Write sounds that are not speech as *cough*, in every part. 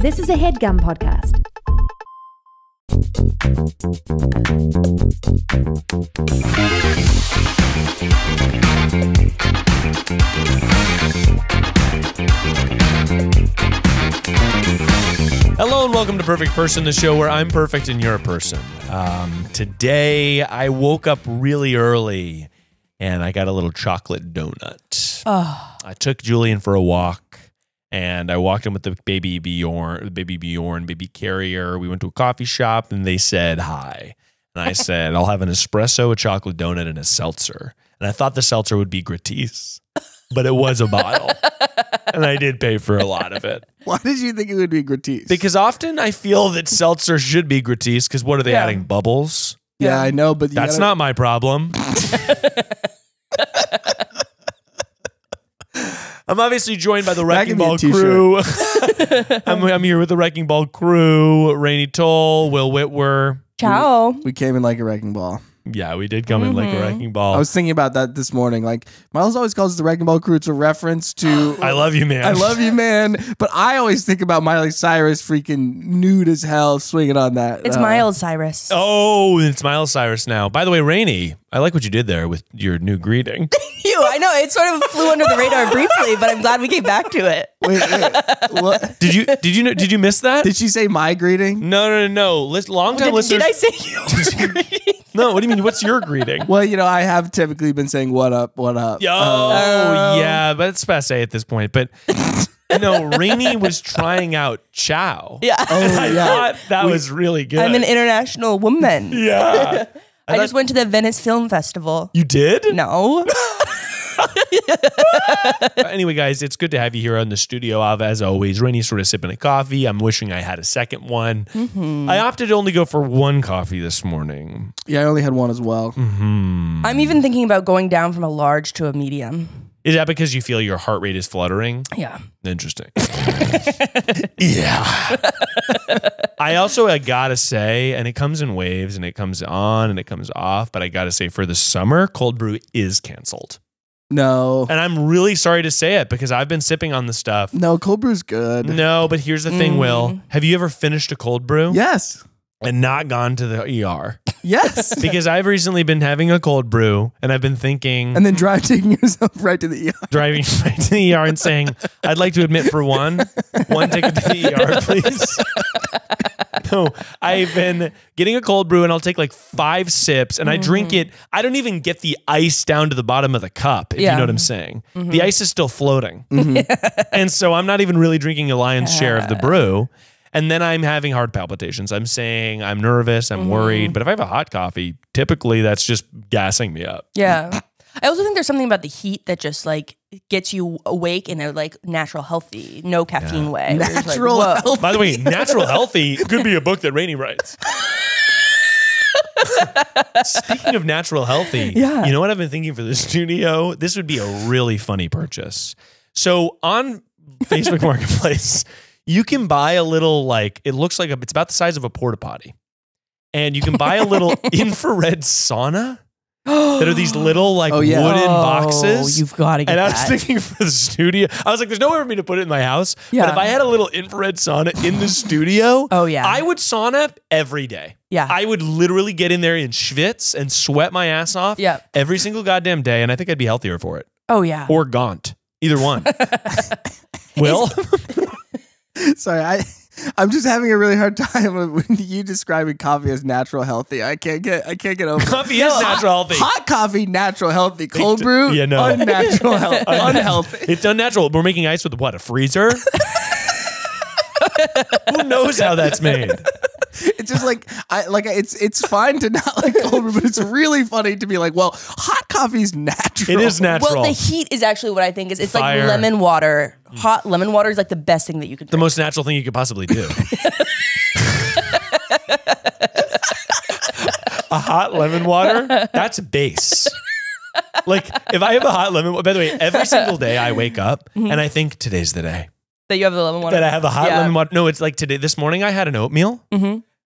This is a headgum podcast. Hello and welcome to Perfect Person, the show where I'm perfect and you're a person. Um, today I woke up really early and I got a little chocolate donut. I took Julian for a walk and I walked in with the baby Bjorn, baby Bjorn, baby carrier. We went to a coffee shop and they said hi. And I *laughs* said, I'll have an espresso, a chocolate donut, and a seltzer. And I thought the seltzer would be gratis, but it was a bottle. and I did pay for a lot of it. Why did you think it would be gratis? Because often I feel that seltzer should be gratis because what are they Yeah. adding? Bubbles? yeah, I know, but you That's gotta- not my problem. *laughs* *laughs* I'm obviously joined by the That Wrecking could be a Ball crew. *laughs* I'm, I'm here with the Wrecking Ball crew Rainie Toll, Will Witwer. Ciao. We came in like a wrecking ball. Yeah, we did come in like a Wrecking Ball. I was thinking about that this morning. Like Miles always calls it the wrecking ball crew. It's a reference to *gasps* I love you, man. I love you, man. But I always think about Miley Cyrus freaking nude as hell swinging on that. It's uh, Miles Cyrus. Oh, it's Miles Cyrus now. By the way, Rainie, I like what you did there with your new greeting. *laughs* You, I know it sort of flew under the radar briefly, but I'm glad we came back to it. Wait, wait, what? *laughs* Did you did you know did you miss that? Did she say my greeting? no, no, no, no. Listen, long time Did, listeners. did I say *laughs* you? greeting? No, what do you mean? What's your greeting? Well, you know, I have typically been saying what up, what up. Oh, yeah, but it's passe at this point. But no, Rainie was trying out Ciao. Yeah. Oh, and I yeah. thought that was really good. I'm an international woman. yeah. I just went to the Venice Film Festival. You did? No. *laughs* *laughs* Anyway, guys, it's good to have you here in the studio. Of as always, Rainie's sort of sipping a coffee. I'm wishing I had a second one. I opted to only go for one coffee this morning. Yeah, I only had one as well. Mm-hmm. I'm even thinking about going down from a large to a medium. Is that because you feel your heart rate is fluttering? Yeah. Interesting. *laughs* yeah. I also I gotta say, and it comes in waves and it comes on and it comes off, but I gotta say for the summer, cold brew is canceled. No, And I'm really sorry to say it because I've been sipping on the stuff. no, cold brew's good. No, but here's the thing, mm. Will. Have you ever finished a cold brew Yes, and not gone to the ER? yes. *laughs* Because I've recently been having a cold brew and I've been thinking and then drive taking *laughs* yourself right to the ER. driving *laughs* right to the ER and saying, I'd like to admit for one, one ticket to the ER, please. no, I've been getting a cold brew and I'll take like five sips and I drink it. I don't even get the ice down to the bottom of the cup, if you know what I'm saying. The ice is still floating. and so I'm not even really drinking a lion's share of the brew. And then I'm having heart palpitations. I'm saying I'm nervous, I'm mm-hmm. worried. But if I have a hot coffee, typically that's just gassing me up. Yeah. I also think there's something about the heat that just like gets you awake in a like natural, healthy, no caffeine way. where like, Natural whoa. By the way, Natural Healthy *laughs* could be a book that Rainie writes. Speaking of natural healthy, *laughs* Yeah. you know what I've been thinking for the studio? This would be a really funny purchase. So on Facebook Marketplace, you can buy a little like it looks like a, it's about the size of a porta potty, and you can buy a little *laughs* infrared sauna that are these *gasps* little like Oh, yeah. wooden Oh, boxes. You've got to get And I was that. thinking for the studio, I was like, there's nowhere for me to put it in my house. But Yeah. if I had a little infrared sauna in the studio, Oh, yeah. I would sauna every day. Yeah. I would literally get in there and schwitz and sweat my ass off Yeah. every single goddamn day. And I think I'd be healthier for it. oh yeah. Or gaunt. Either one. *laughs* Will? *laughs* *laughs* Sorry, I I'm just having a really hard time *laughs* when you describing coffee as natural healthy. I can't get I can't get over. it. Coffee is natural healthy. Hot coffee, natural healthy. Cold brew, Yeah, no. unnatural health, *laughs* unhealthy. It's unnatural. We're making ice with what? A freezer? Who knows how that's made? It's just like I like it's it's fine to not like cold brew, but it's really funny to be like, well, hot coffee's natural. It is natural. Well, the heat is actually what I think is. It's Fire. like lemon water. Hot lemon water is like the best thing that you could the most natural thing you could possibly do. *laughs* a hot lemon water, that's base. Like if I have a hot lemon, by the way, every single day I wake up and I think today's the day that you have the lemon water. that I have a hot Yeah. lemon water. No, it's like today. This morning I had an oatmeal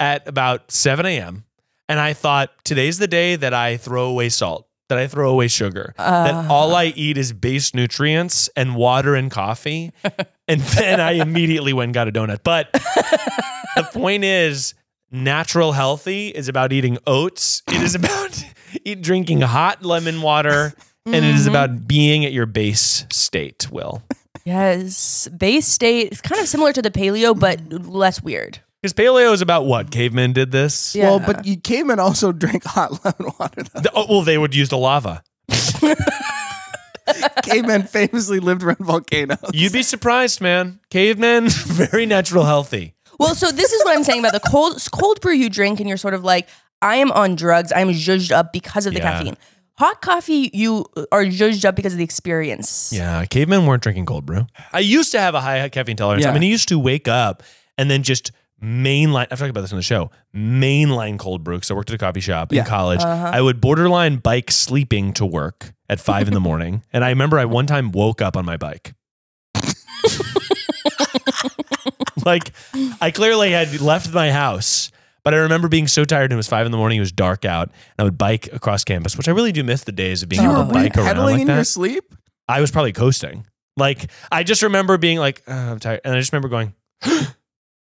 at about 7 a.m. and I thought today's the day that I throw away salt. That I throw away sugar. Uh. that all I eat is base nutrients and water and coffee. *laughs* and then I immediately went and got a donut. But the point is, natural healthy is about eating oats. It is about *laughs* eat, drinking hot lemon water. And it Mm-hmm. is about being at your base state, Will. Yes. Base state It's kind of similar to the paleo, but less weird. Because paleo is about what? Cavemen did this? Yeah. Well, but you cavemen also *laughs* drink hot lemon water. The- oh, well, they would use the lava. *laughs* cavemen famously lived around volcanoes. You'd be surprised, man. Cavemen, *laughs* very natural healthy. Well, so this is what I'm saying about the cold cold brew you drink, and you're sort of like, I am on drugs. I'm zhuzhed up because of the Yeah. caffeine. Hot coffee, you uh, are judged up because of the experience. Yeah, cavemen weren't drinking cold brew. I used to have a high caffeine tolerance. I mean, I used to wake up and then just mainline. I've talked about this on the show. Mainline cold brew because I worked at a coffee shop Yeah. in college. Uh-huh. I would borderline bike sleeping to work at five in the morning, and I remember I one time woke up on my bike. *laughs* like I clearly had left my house. But I remember being so tired and it was five in the morning, it was dark out, and I would bike across campus, which I really do miss the days of being you able to bike around pedaling like in that. your sleep. I was probably coasting. Like I just remember being like, "Uh, I'm tired, and I just remember going, *gasps*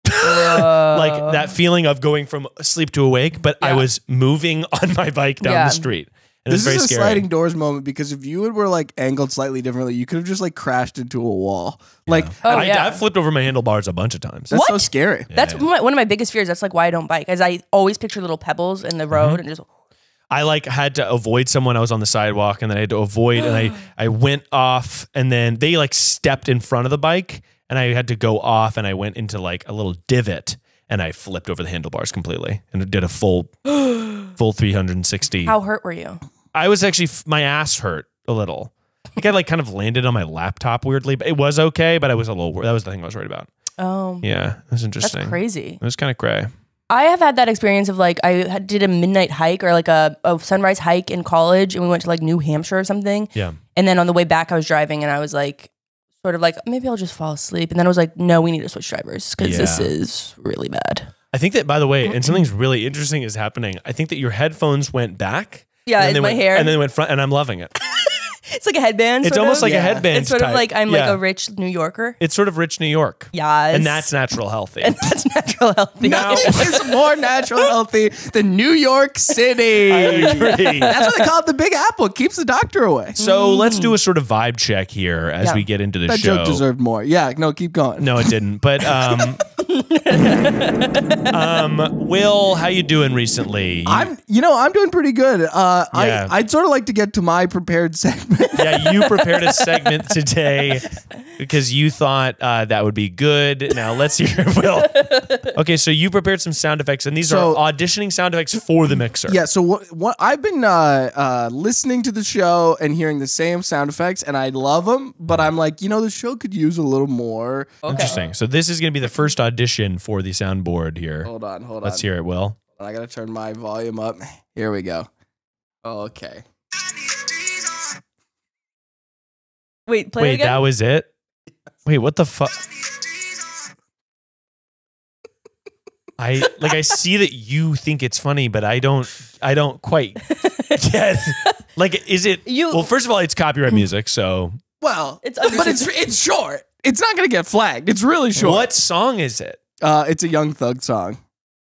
like that feeling of going from asleep to awake, but I was moving *laughs* on my bike down Yeah. the street. And This was very is a scary. sliding doors moment because if you were like angled slightly differently, you could have just like crashed into a wall. Like Oh, I, yeah. I've flipped over my handlebars a bunch of times. that's so What? scary. That's Yeah. my, one of my biggest fears. That's like why I don't bike, as I always picture little pebbles in the Mm-hmm. road and just I like had to avoid someone. I was on the sidewalk, and then I had to avoid, and I *gasps* I went off, and then they like stepped in front of the bike, and I had to go off, and I went into like a little divot, and I flipped over the handlebars completely, and did a full *gasps* full 360. how hurt were you? I was actually my ass hurt a little. I think I like kind of landed on my laptop weirdly, but it was okay. But I was a little. That was the thing I was worried about. Oh, Yeah, that's interesting. crazy. It was kind of cray. I have had that experience of like I did a midnight hike or like a, a sunrise hike in college, and we went to like New Hampshire or something. Yeah. And then on the way back, I was driving, and I was like, sort of like maybe I'll just fall asleep. And then I was like, no, we need to switch drivers because this is really bad. I think that by the way, and something's *clears throat* really interesting is happening. I think that your headphones went back. Yeah, in my went, hair. and then they went front, and I'm loving it. *laughs* It's like a headband. It's sort almost of. like a headband. it's sort of like I'm Yeah. like a rich New Yorker. It's sort of rich New York, Yeah, and that's natural healthy. and that's natural healthy. Now- *laughs* *laughs* it's more natural healthy than New York City. *laughs* I agree. That's what they call it the Big Apple. It keeps the doctor away. So let's do a sort of vibe check here as Yeah. we get into the That show. joke deserved more. Yeah, no, keep going. No, it didn't. But um, um, Will, how you doing recently? I'm, you know, I'm doing pretty good. Uh, Yeah. I, I'd sort of like to get to my prepared segment. *laughs* yeah, you prepared a segment today because you thought uh, that would be good. Now let's hear it, *laughs* Will. Okay, so you prepared some sound effects, and these So- are auditioning sound effects for the mixer. yeah. So what? What I've been uh, uh, listening to the show and hearing the same sound effects, and I love them. But I'm like, you know, the show could use a little more. Interesting. So this is going to be the first audition for the soundboard here. Hold on, hold on. Let's hear it, Will. I gotta turn my volume up. Here we go. Okay. Wait, play it Wait, again. that was it? Wait, what the fuck? I like I see that you think it's funny, but I don't I don't quite get *laughs* like is it You- Well, first of all, it's copyright music, so Well, It's but it's it's short. It's not gonna get flagged. It's really short. what song is it? Uh, it's a Young Thug song.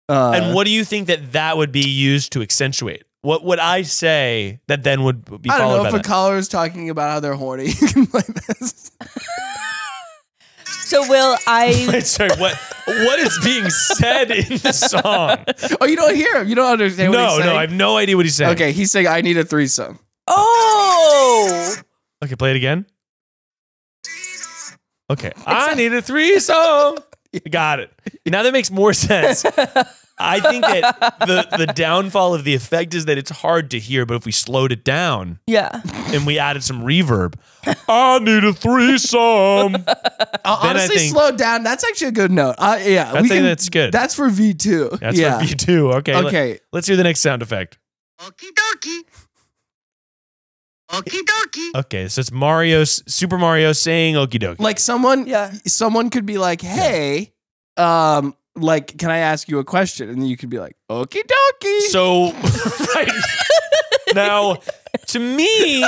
Uh, and what do you think that that would be used to accentuate? What would I say that then would be I don't know by if a that? caller is talking about how they're horny. *laughs* You can play this. so Will I? *laughs* Wait, sorry, what what is being said in the song? Oh, you don't hear him. You don't understand. what No, he's no. I have no idea what he's saying. Okay, he's saying I need a threesome. Oh, Okay, play it again. Okay, I need a threesome. *laughs* Got it. Now that makes more sense. I think that the the downfall of the effect is that it's hard to hear, but if we slowed it down yeah. and we added some reverb, I need a threesome. *laughs* Uh, Then honestly, think- slow down. That's actually a good note. Uh, yeah, I think that's good. That's for V two. That's yeah. for V two. Okay. Okay. let's hear the next sound effect. Okie dokie. Okie dokie. Okay, so it's Mario, Super Mario saying "Okie dokie." Like someone, Yeah. someone could be like, "Hey, um, like, can I ask you a question?" And you could be like, "Okie dokie." So, *laughs* right. Now, to me,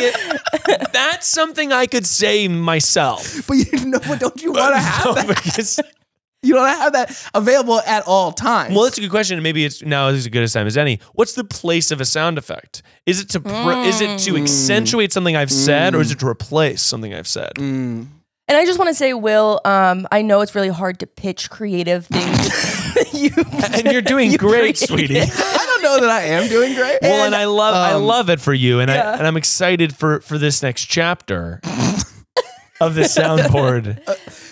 that's something I could say myself. But you know, but don't you want to *laughs* have No, that? because *laughs* You don't have that available at all times. well, that's a good question. and Maybe it's now is as good a time as any. What's the place of a sound effect? Is it to pr- is it to accentuate something I've said, or is it to replace something I've said? Mm. And I just want to say, Will, um, I know it's really hard to pitch creative things. *laughs* you And you're *laughs* doing you great, created. sweetie. *laughs* I don't know that I am doing great. Well, and I love I um, love it for you, and I and I'm excited for for this next chapter of the soundboard.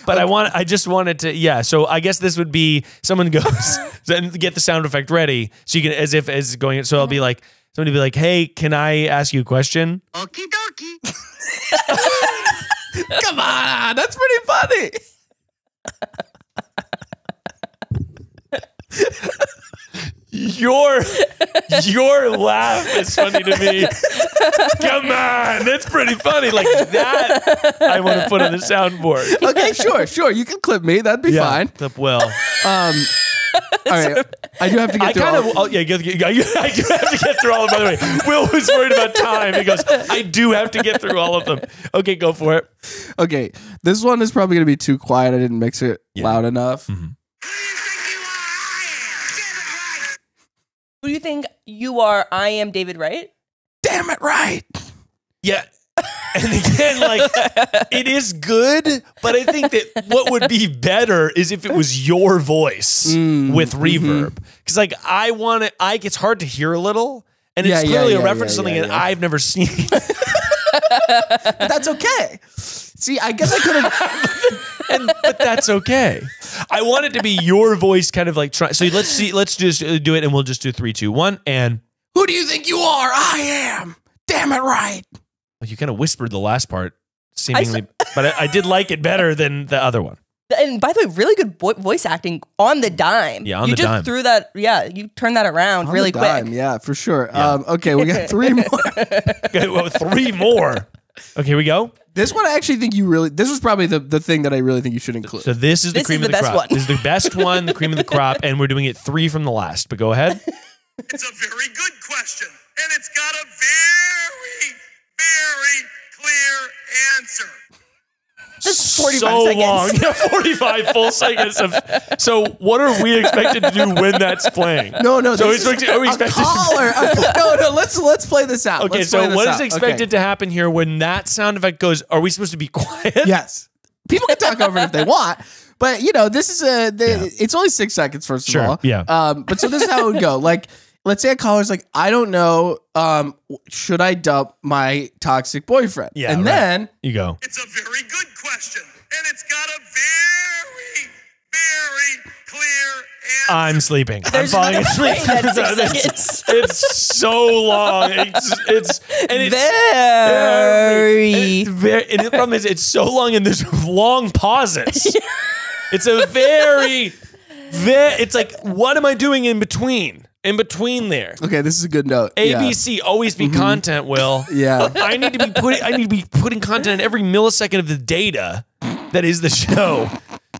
But I want I just wanted to yeah. So I guess this would be someone goes and get the sound effect ready, so you can as if as going. So I'll be like somebody will be like, hey, can I ask you a question? Okie dokie. Come on, that's pretty funny. Your your laugh is funny to me. Come on, that's pretty funny. Like that, I want to put on the soundboard. Okay, sure, sure. You can clip me. That'd be fine. clip well. Um, *laughs* right, I do have to get I through. kind all- of, oh, yeah, get- get- *laughs* I do have to get through all of them. By the way, Will was worried about time. He goes, I do have to get through all of them. Okay, go for it. Okay, this one is probably gonna be too quiet. I didn't mix it loud enough. Mm-hmm. Who do you think you are? I am David Wright. Who do you think you are? I am David Wright. Damn it, right? Yeah. And again, like, *laughs* it is good, but I think that what would be better is if it was your voice Mm, with mm-hmm. reverb. Because, like, I want it, I, it's hard to hear a little. And Yeah, it's clearly yeah, a reference to something that. I've never seen. *laughs* *laughs* But that's okay. See, I guess I could have. and but that's okay. I want it to be your voice, kind of like try. So let's see. Let's just uh, do it, and we'll just do three, two, one, and Who do you think you are? I am. Damn it, right? Well, you kind of whispered the last part, seemingly, *laughs* but I, I did like it better than the other one. And by the way, really good vo- voice acting on the dime. Yeah, on you the just dime. threw that. Yeah, you turned that around On really the quick. Yeah, for sure. Yeah. Um, okay, we got *laughs* three more. *laughs* Okay, well, three more. Okay, here we go. This one, I actually think you really. This was probably the, the thing that I really think you should include. So this is the This cream is of the the, best crop. one. This is the best one, the cream of the crop, and we're doing it three from the last. But go ahead. It's a very good question, and it's got a very, very clear answer. Just 45 so seconds. long. *laughs* Yeah, 45 full seconds of. So, what are we expected to do when that's playing? no, no. So, this we is expected, are we a expected caller. *laughs* a- no, no. Let's let's play this out. Okay, Let's so this what out. is expected to happen here when that sound effect goes? Are we supposed to be *laughs* quiet? Yes, people can talk over it if they want, but you know, this is a. The, It's only six seconds. First Sure, of all, yeah. Um, but so this is how it would go. Like, let's say a caller's like, I don't know. Um, should I dump my toxic boyfriend? Yeah, and right. then You go. It's a very good question, and it's got a very, very clear answer. I'm sleeping. There's I'm falling asleep. *laughs* thing that's six it's, it's so long. It's, it's and it's Very. It's very, and the problem is it's so long and there's long pauses. *laughs* It's a very, very. It's like what am I doing in between? In between there. okay, this is a good note. Yeah. ABC always be content. Will *laughs* Yeah. I need to be putting I need to be putting content in every millisecond of the data that is the show.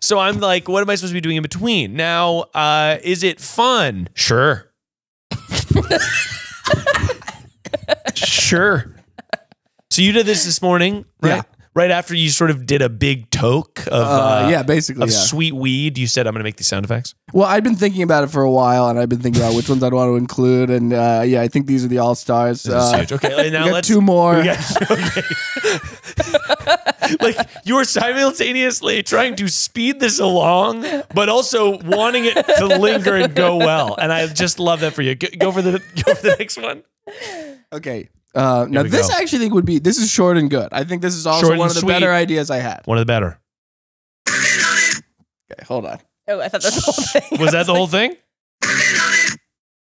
So I'm like, what am I supposed to be doing in between? Now, uh, is it fun? Sure. *laughs* sure. So you did this this morning, right? Yeah. Right after you sort of did a big toke of Uh, uh, yeah, basically. of yeah. sweet weed. You said I'm going to make these sound effects. Well, I've been thinking about it for a while, and I've been thinking about which ones I'd want to include, and uh, yeah, I think these are the all stars. This. Okay, *laughs* now let's two more. Got- *laughs* okay. *laughs* like you were simultaneously trying to speed this along, but also wanting it to linger and go well. And I just love that for you. Go, go for the go for the next one. Okay. Uh, now this go. I actually think would be this is short and good. I think this is also Short one of the sweet. better ideas I had. One of the better. Okay, hold on. Oh, I thought that's the whole thing. Was that the *laughs* whole thing?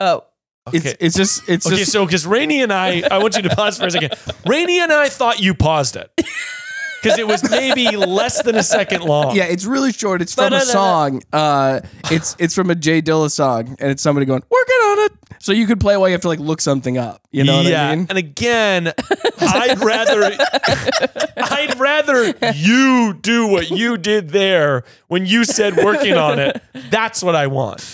Oh. Okay. It's it's just it's okay, just so because Rainie and I, I want you to pause for a second. Rainie and I thought you paused it *laughs* because it was maybe less than a second long. yeah, it's really short. It's from a song. Uh, it's it's from a Jay Dilla song, and it's somebody going working on it. So you could play while you have to like look something up. You know what I mean? and again, I'd rather *laughs* I'd rather you do what you did there when you said working on it. That's what I want.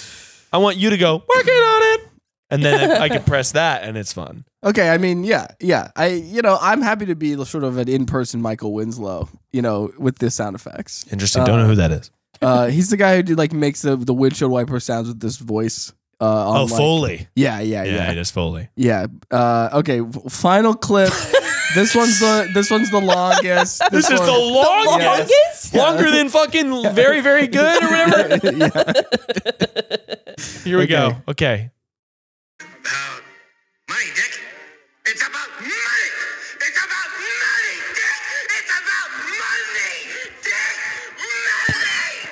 I want you to go working on it. And then I, I could *laughs* press that, and it's fun. Okay, I mean, yeah, yeah. I, you know, I'm happy to be sort of an in-person Michael Winslow, you know, with the sound effects. Interesting. Don't know who that is. Uh, he's the guy who did, like makes the the windshield wiper sounds with this voice. Uh, on, Oh, like- Foley. Yeah, yeah, Yeah, yeah, it is Foley. yeah. Uh, okay, f- final clip. *laughs* this one's the this one's the longest. *laughs* This, is one- the longest, Longest? longer than fucking very, very good or whatever. yeah. Here we go. Okay. Okay. About money, Dick. It's about money. It's about money, Dick. It's about money, Dick. Money.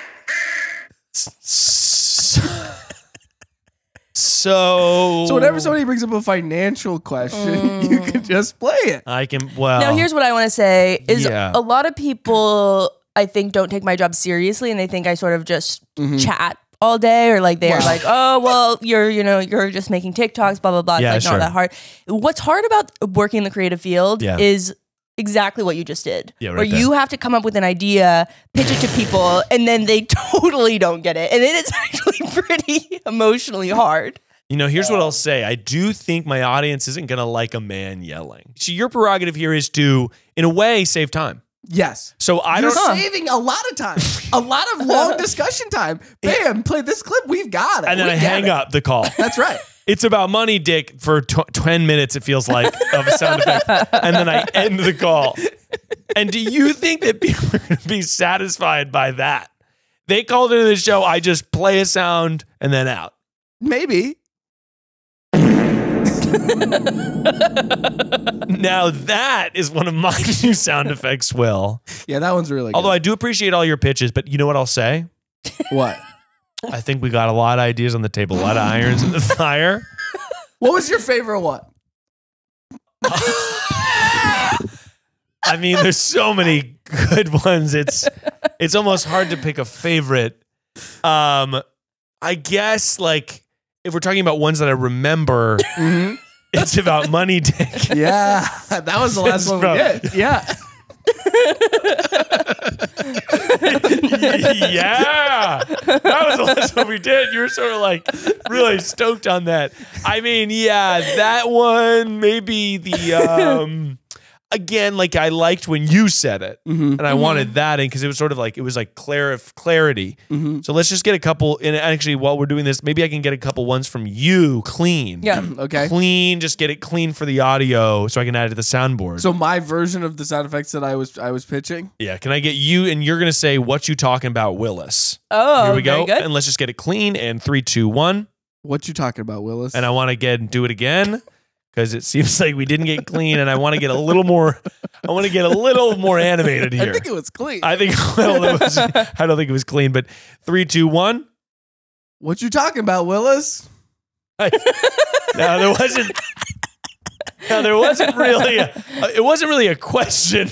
So, So whenever somebody brings up a financial question, *laughs* you can just play it. I can, well, Now, here's what I want to say: is Yeah. a lot of people I think don't take my job seriously, and they think I sort of just Mm-hmm. chat all day, or like they're like, "Oh, well, you're you know you're just making TikToks, blah blah blah." It's Yeah, like sure. not that hard. What's hard about working in the creative field Yeah. is exactly what you just did, Yeah, right where you have to come up with an idea, pitch it to people, and then they *laughs* totally don't get it, and then it is actually *laughs* pretty emotionally hard. You know, here's what I'll say. I do think my audience isn't going to like a man yelling. So your prerogative here is to, in a way, save time. Yes. So I You're don't. saving a lot of time, a lot of long *laughs* discussion time. Bam, play this clip. We've got it. And then We I hang it. up the call. That's right. *laughs* It's about money, Dick, for tw- 10 minutes, it feels like, of a sound effect. And then I end the call. And do you think that people are going to be satisfied by that? They called into the show. I just play a sound and then out. Maybe. *laughs* Now, that is one of my *laughs* new sound effects, Will. Yeah, that one's really good. Although I do appreciate all your pitches, but you know what I'll say? what? *laughs* I think we got a lot of ideas on the table, a lot of irons in the fire. What was your favorite one? I mean, there's so many good ones. It's it's almost hard to pick a favorite. Um, I guess like if we're talking about ones that I remember, it's about money, Dick. *laughs* Yeah, *laughs* that was the last Yes, one bro. we did. Yeah. *laughs* yeah, that was the last one we did. You were sort of like really stoked on that. I mean, yeah, that one maybe the um again like I liked when you said it, mm-hmm. and I wanted mm-hmm. that in because it was sort of like it was like clarif- clarity. Mm-hmm. So let's just get a couple. And actually, while we're doing this, maybe I can get a couple ones from you, clean. Yeah. *clears throat* Okay. Clean, just get it clean for the audio so I can add it to the soundboard. So my version of the sound effects that I was I was pitching. yeah, can I get you and you're gonna say what you talking about, Willis? Oh, Here we go. good. And let's just get it clean. And three, two, one. What you talking about, Willis? And I want to get do it again because it seems like we didn't get clean, and I want to get a little more. I want to get a little more animated here. I think it was clean. I think. *laughs* Well, it was, I don't think it was clean, but three, two, one. what you talking about, Willis? *laughs* No, there wasn't. No, there wasn't really. A, it wasn't really a question.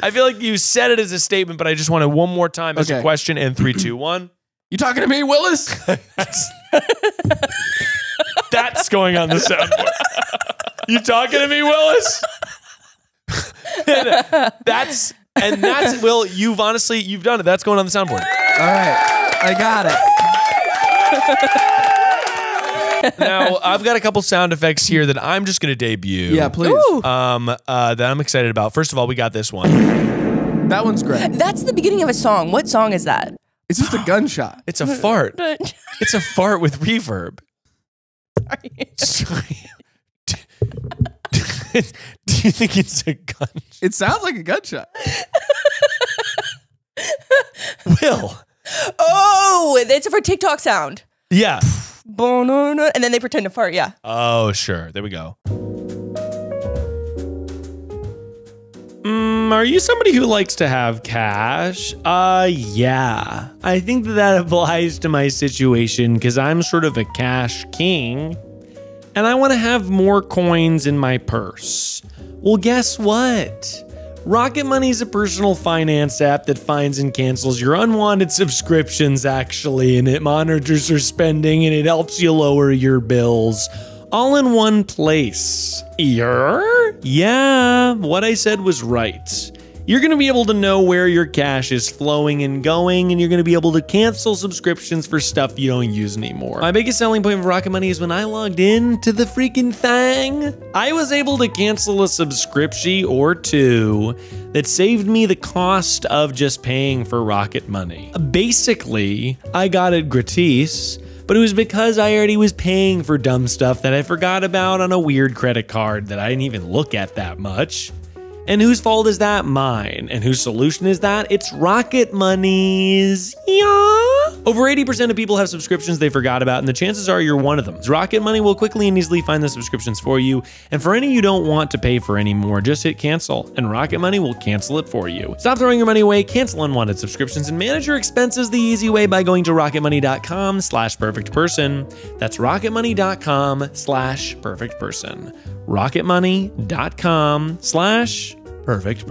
I feel like you said it as a statement, but I just wanted one more time as a question. And three, two, one. You talking to me, Willis? *laughs* That's, that's going on the soundboard. You talking to me, Willis? *laughs* that's and that's Will. You've honestly you've done it. That's going on the soundboard. All right, I got it. Now I've got a couple sound effects here that I'm just going to debut. Yeah, please. Um, uh, that I'm excited about. First of all, we got this one. That one's great. That's the beginning of a song. What song is that? It's just a *gasps* gunshot. It's a fart. *laughs* It's a fart with reverb. Sorry. *laughs* Do you think it's a gun? It sounds like a gunshot. *laughs* Will. oh, it's for TikTok sound. Yeah. And then they pretend to fart. Yeah. Oh, sure. There we go. Are you somebody who likes to have cash? Uh, yeah. I think that that *laughs* applies to my situation because I'm sort of a cash king and I want to have more coins in my purse. Well, guess what? Rocket Money is a personal finance app that finds and cancels your unwanted subscriptions, actually, and it monitors your spending and it helps you lower your bills all in one place. Yer? Yeah, what I said was right. you're going to be able to know where your cash is flowing and going, and you're going to be able to cancel subscriptions for stuff you don't use anymore. My biggest selling point for Rocket Money is when I logged in to the freaking thing, I was able to cancel a subscription or two that saved me the cost of just paying for Rocket Money. Basically, I got it gratis but it was because I already was paying for dumb stuff that I forgot about on a weird credit card that I didn't even look at that much. And whose fault is that? Mine. And whose solution is that? It's Rocket Money's. Yeah. Over 80% of people have subscriptions they forgot about, and the chances are you're one of them. Rocket Money will quickly and easily find the subscriptions for you. And for any you don't want to pay for anymore, just hit cancel, and Rocket Money will cancel it for you. Stop throwing your money away, cancel unwanted subscriptions, and manage your expenses the easy way by going to rocketmoney.com slash perfect person. That's rocketmoney.com slash perfect person. rocketmoney.com slash perfect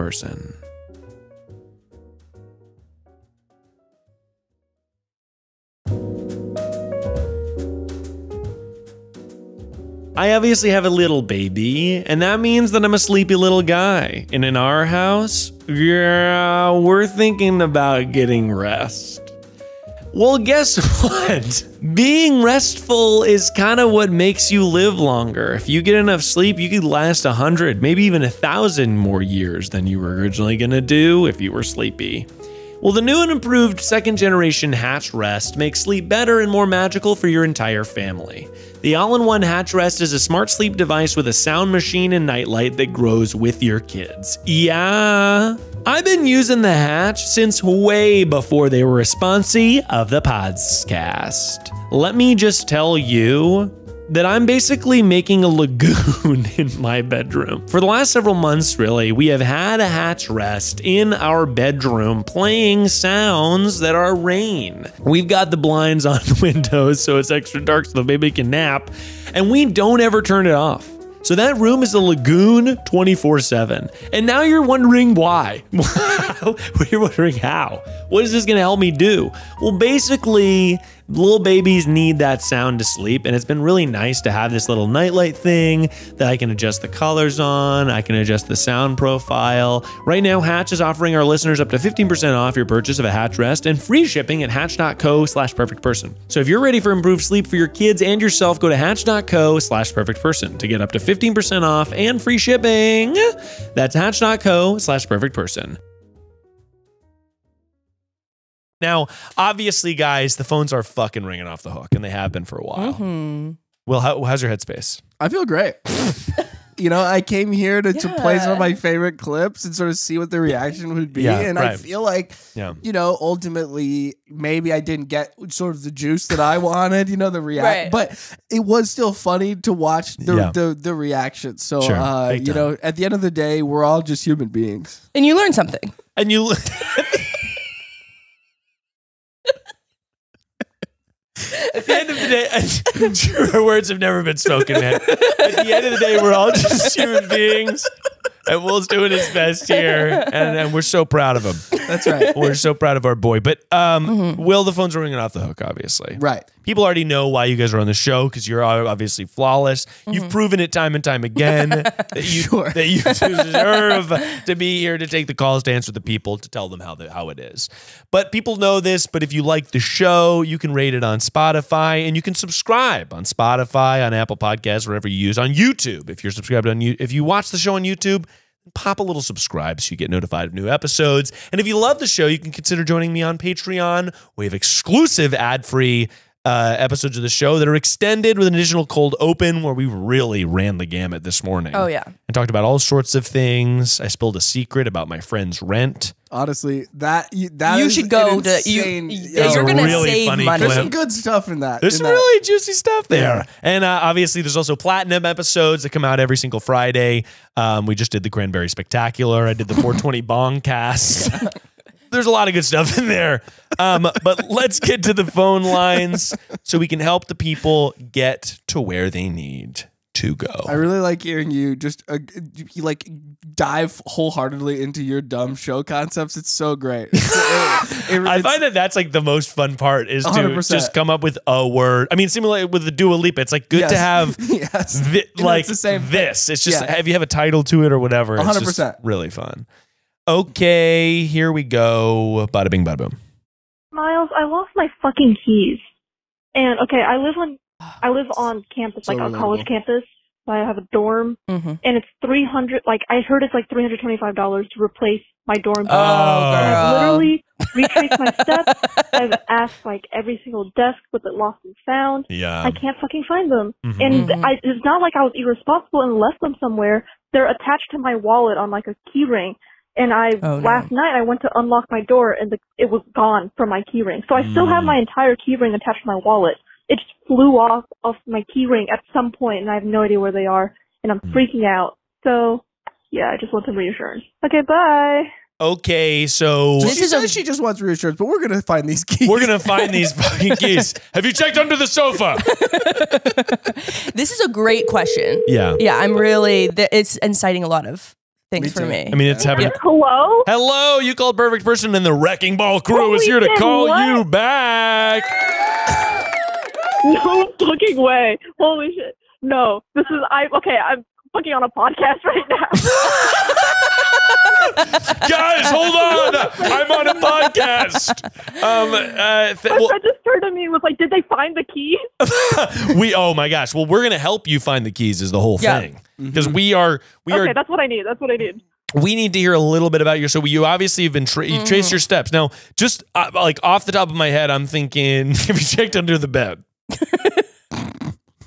I obviously have a little baby, and that means that I'm a sleepy little guy. And in our house, yeah, we're thinking about getting rest. Well, guess *laughs* what? Being restful is kind of what makes you live longer. If you get enough sleep, you could last a hundred, maybe even a thousand more years than you were originally gonna do if you were sleepy. Well, the new and improved second generation Hatch Rest makes sleep better and more magical for your entire family. The all in one Hatch Rest is a smart sleep device with a sound machine and nightlight that grows with your kids. Yeah. I've been using the Hatch since way before they were a sponsee of the podcast. Let me just tell you that I'm basically making a lagoon *laughs* in my bedroom. For the last several months, really, we have had a hatch rest in our bedroom playing sounds that are rain. We've got the blinds on the *laughs* windows so it's extra dark so the baby can nap, and we don't ever turn it off. So that room is a lagoon 24 7. And now you're wondering why. *laughs* you're wondering how. What is this going to help me do? Well, basically, little babies need that sound to sleep. And it's been really nice to have this little nightlight thing that I can adjust the colors on. I can adjust the sound profile. Right now, Hatch is offering our listeners up to 15% off your purchase of a Hatch Rest and free shipping at hatch.co slash perfect person. So if you're ready for improved sleep for your kids and yourself, go to hatch.co slash perfect person to get up to 15% off and free shipping. That's hatch.co slash perfect person. Now, obviously, guys, the phones are fucking ringing off the hook, and they have been for a while. Mm-hmm. Well, how, how's your headspace? I feel great. you know, I came here to, to play some of my favorite clips and sort of see what the reaction would be. Yeah, and I feel like, Yeah. you know, ultimately, maybe I didn't get sort of the juice that I wanted, you know, the react. Right. But it was still funny to watch the, Yeah. the, the reaction. So, Sure, uh, you time. know, at the end of the day, we're all just human beings. And you learn something. And you. *laughs* At the end of the day, *laughs* truer words have never been spoken, man. At the end of the day, we're all just human beings. And Will's doing his best here. And, and we're so proud of him. That's right. We're so proud of our boy. But um, Will, the phone's ringing off the hook, obviously. right. People already know why you guys are on the show because you're obviously flawless. You've mm-hmm. proven it time and time again *laughs* that you Sure. that you deserve to be here to take the calls to answer the people to tell them how the, how it is. But people know this. But if you like the show, you can rate it on Spotify and you can subscribe on Spotify, on Apple Podcasts, wherever you use, on YouTube. If you're subscribed on you, if you watch the show on YouTube. Pop a little subscribe so you get notified of new episodes. And if you love the show, you can consider joining me on Patreon. We have exclusive ad free uh, episodes of the show that are extended with an additional cold open where we really ran the gamut this morning. Oh, yeah. And talked about all sorts of things. I spilled a secret about my friend's rent. Honestly, that you, that you is should an go to You, you know, you're gonna really save funny money. There's some good stuff in that. There's in some that. really juicy stuff there. Yeah. And uh, obviously, there's also platinum episodes that come out every single Friday. Um, we just did the Cranberry Spectacular. I did the 420 Bong cast. *laughs* there's a lot of good stuff in there. Um, but let's get to the phone lines so we can help the people get to where they need to go. I really like hearing you just uh, you like dive wholeheartedly into your dumb show concepts. It's so great. It's- it- it- *laughs* I find that that's like the most fun part is to 100%. just come up with a word. I mean, similar with the Dua Lipa, it's like good to have *laughs* yes, like it's the same thing. this. It's just Yeah. if you have a title to it or whatever. It's just 100%. really fun. Okay, here we go. Bada bing, bada boom. Miles, I lost my fucking keys. And okay, I live on I live *sighs* on campus, So like on college campus. So I have a dorm, Mhm. and it's three hundred. Like I heard it's like three hundred twenty-five dollars to replace my dorm. Oh, And I've literally *laughs* retraced my steps. I've asked like every single desk with it lost and found. Yeah. I can't fucking find them. Mhm. And Mhm. I, it's not like I was irresponsible and left them somewhere. They're attached to my wallet on like a key ring. And I Oh, no. last night I went to unlock my door and the, it was gone from my key ring. So I still have Mm. my entire key ring attached to my wallet. It just flew off of my key ring at some point and I have no idea where they are and I'm Mm. freaking out. So yeah, I just want some reassurance. Okay, bye. Okay, so This she is a- she just wants reassurance, but we're gonna find these keys. we're gonna find these fucking keys. *laughs* Have you checked under the sofa? *laughs* This is a great question. Yeah. Yeah, I'm really. It's inciting a lot of things Me for too. me. I mean, it's happening. Hello? Hello, you called perfect person, and the Wrecking Ball crew is here to shit, call what? you back. *laughs* No fucking way. Holy shit. No. This is I okay, I'm fucking on a podcast *laughs* right now. Guys, hold on. I'm on a podcast. Um, uh, th- My well, friend just turned to me and was like, Did they find the key? *laughs* we oh my gosh. Well, we're gonna help you find the keys. Is the whole Yeah. thing because we are we okay, are that's what I need. That's what I need. we need to hear a little bit about your. So you obviously have been tra- you traced your steps. Now, just uh, like off the top of my head, I'm thinking, *laughs* have you checked under the bed?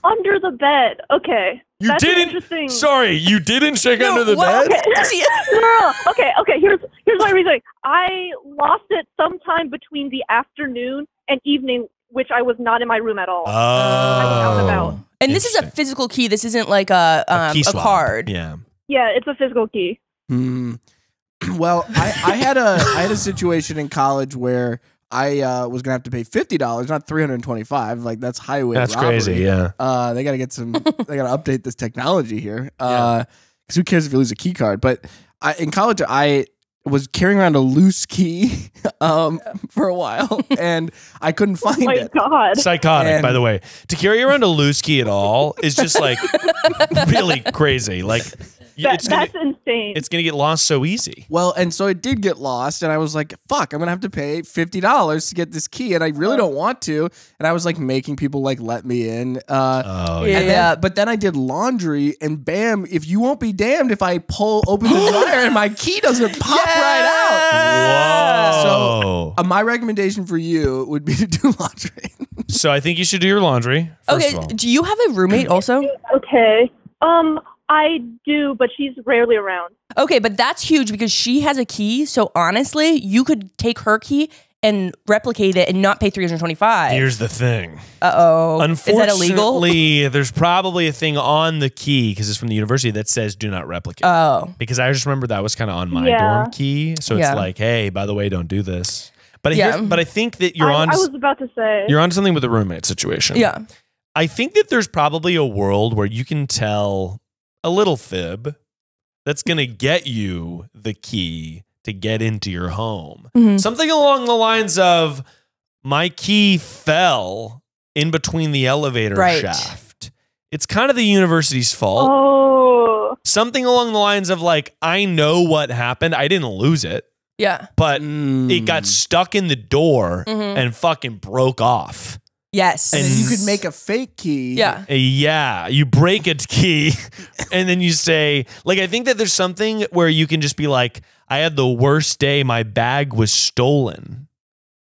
Under the bed. Okay. You That's didn't. interesting. Sorry, you didn't check No, under the well, bed. okay. *laughs* No, no, no. Okay, okay. Here's here's my reasoning. I lost it sometime between the afternoon and evening, which I was not in my room at all. Oh, out and about. and this is a physical key. This isn't like a um, key a, swap. card. Yeah. yeah, it's a physical key. Hmm. *clears throat* Well, I, I had a I had a situation in college where I uh, was gonna have to pay fifty dollars, not three hundred twenty five. Like that's highway. That's robbery. crazy. Yeah. Uh, they gotta get some. *laughs* they gotta update this technology here. Uh, because who cares if you lose a key card? But I, in college, I was carrying around a loose key *laughs* um, for a while, *laughs* and I couldn't find Oh find my it. god. Psychotic, And- by the way. To carry around a loose key at all is just like *laughs* really crazy. Like y- That, it's gonna, that's insane. it's gonna get lost so easy. Well, and so it did get lost, and I was like, "Fuck, I'm gonna have to pay fifty dollars to get this key," and I really don't want to. And I was like making people like let me in. Uh, Oh Yeah. And then, but then I did laundry, and bam! If you won't be damned, if I pull open the dryer and my key doesn't *laughs* pop right out. Whoa. So, uh, my recommendation for you would be to do *laughs* laundry. So I think you should do your laundry. First Okay. of all. Do you have a roommate *clears throat* also? okay. Um, I do, but she's rarely around. Okay, but that's huge because she has a key. So honestly, you could take her key and replicate it and not pay 325. Here's the thing. Uh oh. Is that illegal? Unfortunately, there's probably a thing on the key because it's from the university that says "do not replicate." Oh. because I just remember that was kind of on my Yeah. dorm key, so Yeah. it's like, hey, by the way, don't do this. But I Yeah. hear- but I think that you're I, on I was about to say. you're on something with the roommate situation. Yeah. I think that there's probably a world where you can tell a little fib that's going to get you the key to get into your home. Mhm. Something along the lines of my key fell in between the elevator Right. shaft. It's kind of the university's fault. oh. Something along the lines of like I know what happened. I didn't lose it, Yeah. but Mm. it got stuck in the door Mhm. and fucking broke off. Yes. And then you could make a fake key. Yeah. Yeah, you break a key *laughs* and then you say, like, I think that there's something where you can just be like, I had the worst day, my bag was stolen.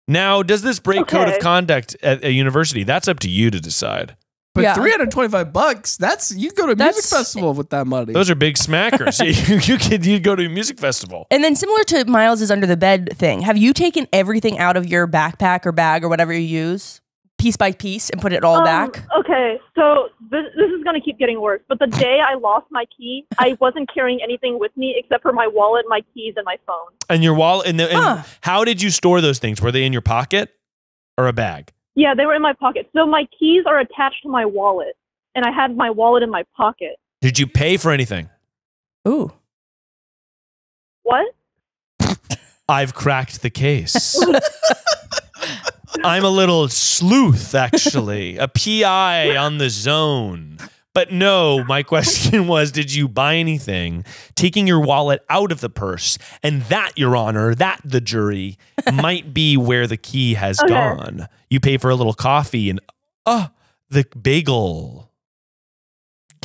Now, does this break code of conduct at a university? That's up to you to decide. But Yeah. 325 bucks, that's you go to a music festival with that money. Those are big smackers. *laughs* *laughs* you, you could you go to a music festival. And then similar to Miles's under the bed thing, have you taken everything out of your backpack or bag or whatever you use, piece by piece, and put it all Um, back? Okay, so this, this is going to keep getting worse. But the day I lost my key, I wasn't carrying anything with me except for my wallet, my keys, and my phone. And your wallet. And, the, and Huh. how did you store those things? Were they in your pocket or a bag? Yeah, they were in my pocket. So my keys are attached to my wallet, and I had my wallet in my pocket. Did you pay for anything? Ooh. What? *laughs* I've cracked the case. *laughs* *laughs* I'm a little sleuth, actually, a PI on the zone. But no, my question *laughs* was did you buy anything taking your wallet out of the purse? And that, Your Honor, that the jury might be where the key has Okay. gone. You pay for a little coffee and, oh, the bagel.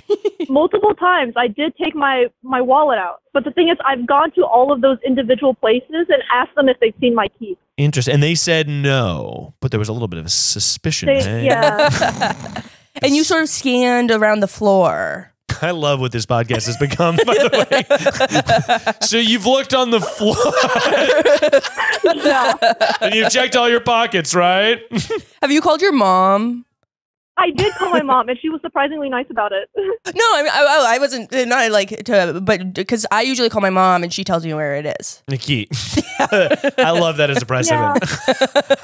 *laughs* Multiple times I did take my my wallet out, but the thing is, I've gone to all of those individual places and asked them if they've seen my keys. Interesting. And they said no, but there was a little bit of a suspicion. They, hey? yeah, *laughs* And you sort of scanned around the floor. I love what this podcast has become, by the way. *laughs* so you've looked on the floor yeah. and you've checked all your pockets, right? Have you called your mom? I did call my *laughs* mom, and she was surprisingly nice about it. *laughs* No, I mean, I, I I wasn't uh, not like to, but because I usually call my mom and she tells me where it is. Nikki. *laughs* I love that as a precedent.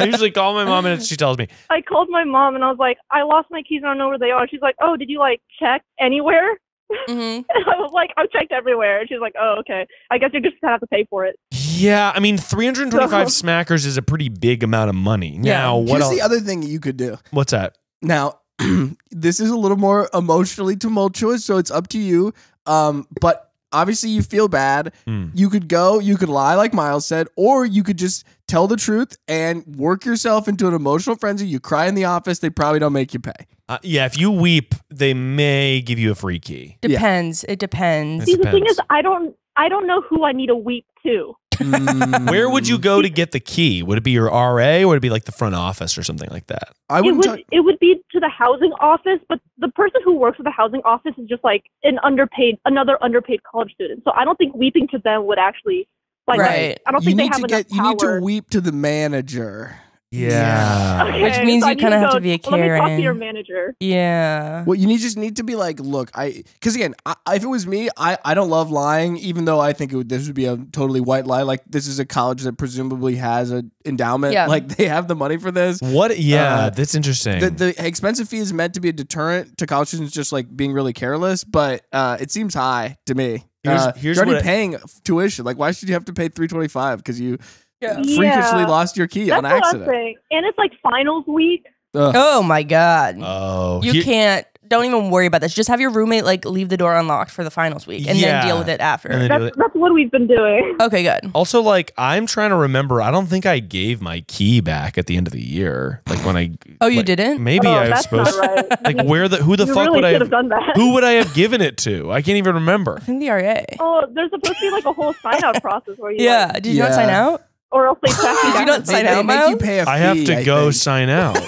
I usually call my mom and she tells me, I called my mom, and I was like, "I lost my keys. I don't know where they are." She's like, "Oh, did you like check anywhere?" hmm And I was like, "I've checked everywhere." And she's like, "Oh, okay. I guess you're just gonna have to pay for it." Yeah, I mean, 325 So- smackers is a pretty big amount of money. Now, what Here's else? the other thing you could do. What's that? Now, *clears throat* this is a little more emotionally tumultuous, so it's up to you. Um, but obviously, you feel bad. Hmm. You could go, you could lie, like Miles said, or you could just tell the truth and work yourself into an emotional frenzy. You cry in the office, they probably don't make you pay. Uh, yeah, if you weep, they may give you a free key. Depends. It depends. See, the thing is, I don't, I don't know who I need a weep to. Mm. *laughs* Where would you go to get the key? Would it be your RA or would it be like the front office or something like that? I wouldn't. it would be to the housing office, but the person who works at the housing office is just like an underpaid, another underpaid college student. So I don't think weeping to them would actually, like, Right. I don't you think they have to enough get. You need to weep to the manager. Yeah. Okay, Which means so you kinda have to be a Karen. Let me talk to your manager. Yeah. Well, you need just need to be like, look, I because again, I, if it was me, I, I don't love lying, even though I think it would, this would be a totally white lie. Like this is a college that presumably has an endowment, Yeah. like they have the money for this. What? Yeah, Uh, that's interesting. The, the expensive fee is meant to be a deterrent to college students just like being really careless, but uh, it seems high to me. Here's- uh, here's you're already what I- paying tuition. Like, why should you have to pay three twenty five because you Yeah. freakishly Yeah. lost your key That's on what I'm accident? saying. And it's like finals week. Ugh. Oh my god. oh, you here- can't. Don't even worry about this. Just have your roommate like leave the door unlocked for the finals week and Yeah. then deal with it after. And That's it. that's what we've been doing. *laughs* okay, good. Also, like, I'm trying to remember. I don't think I gave my key back at the end of the year. Like when I. Oh, you like, didn't? Maybe oh, I was that's supposed. not right. *laughs* Like where the who the you fuck really would I have? have done that. Who would I have *laughs* given it to? I can't even remember. I think the RA. Oh, there's supposed to be like a whole sign out process where you Yeah. like, Did you not sign out? Or else they track *laughs* you Did you down. not They, sign they out, make Miles? you pay a fee. I have to go think. sign out.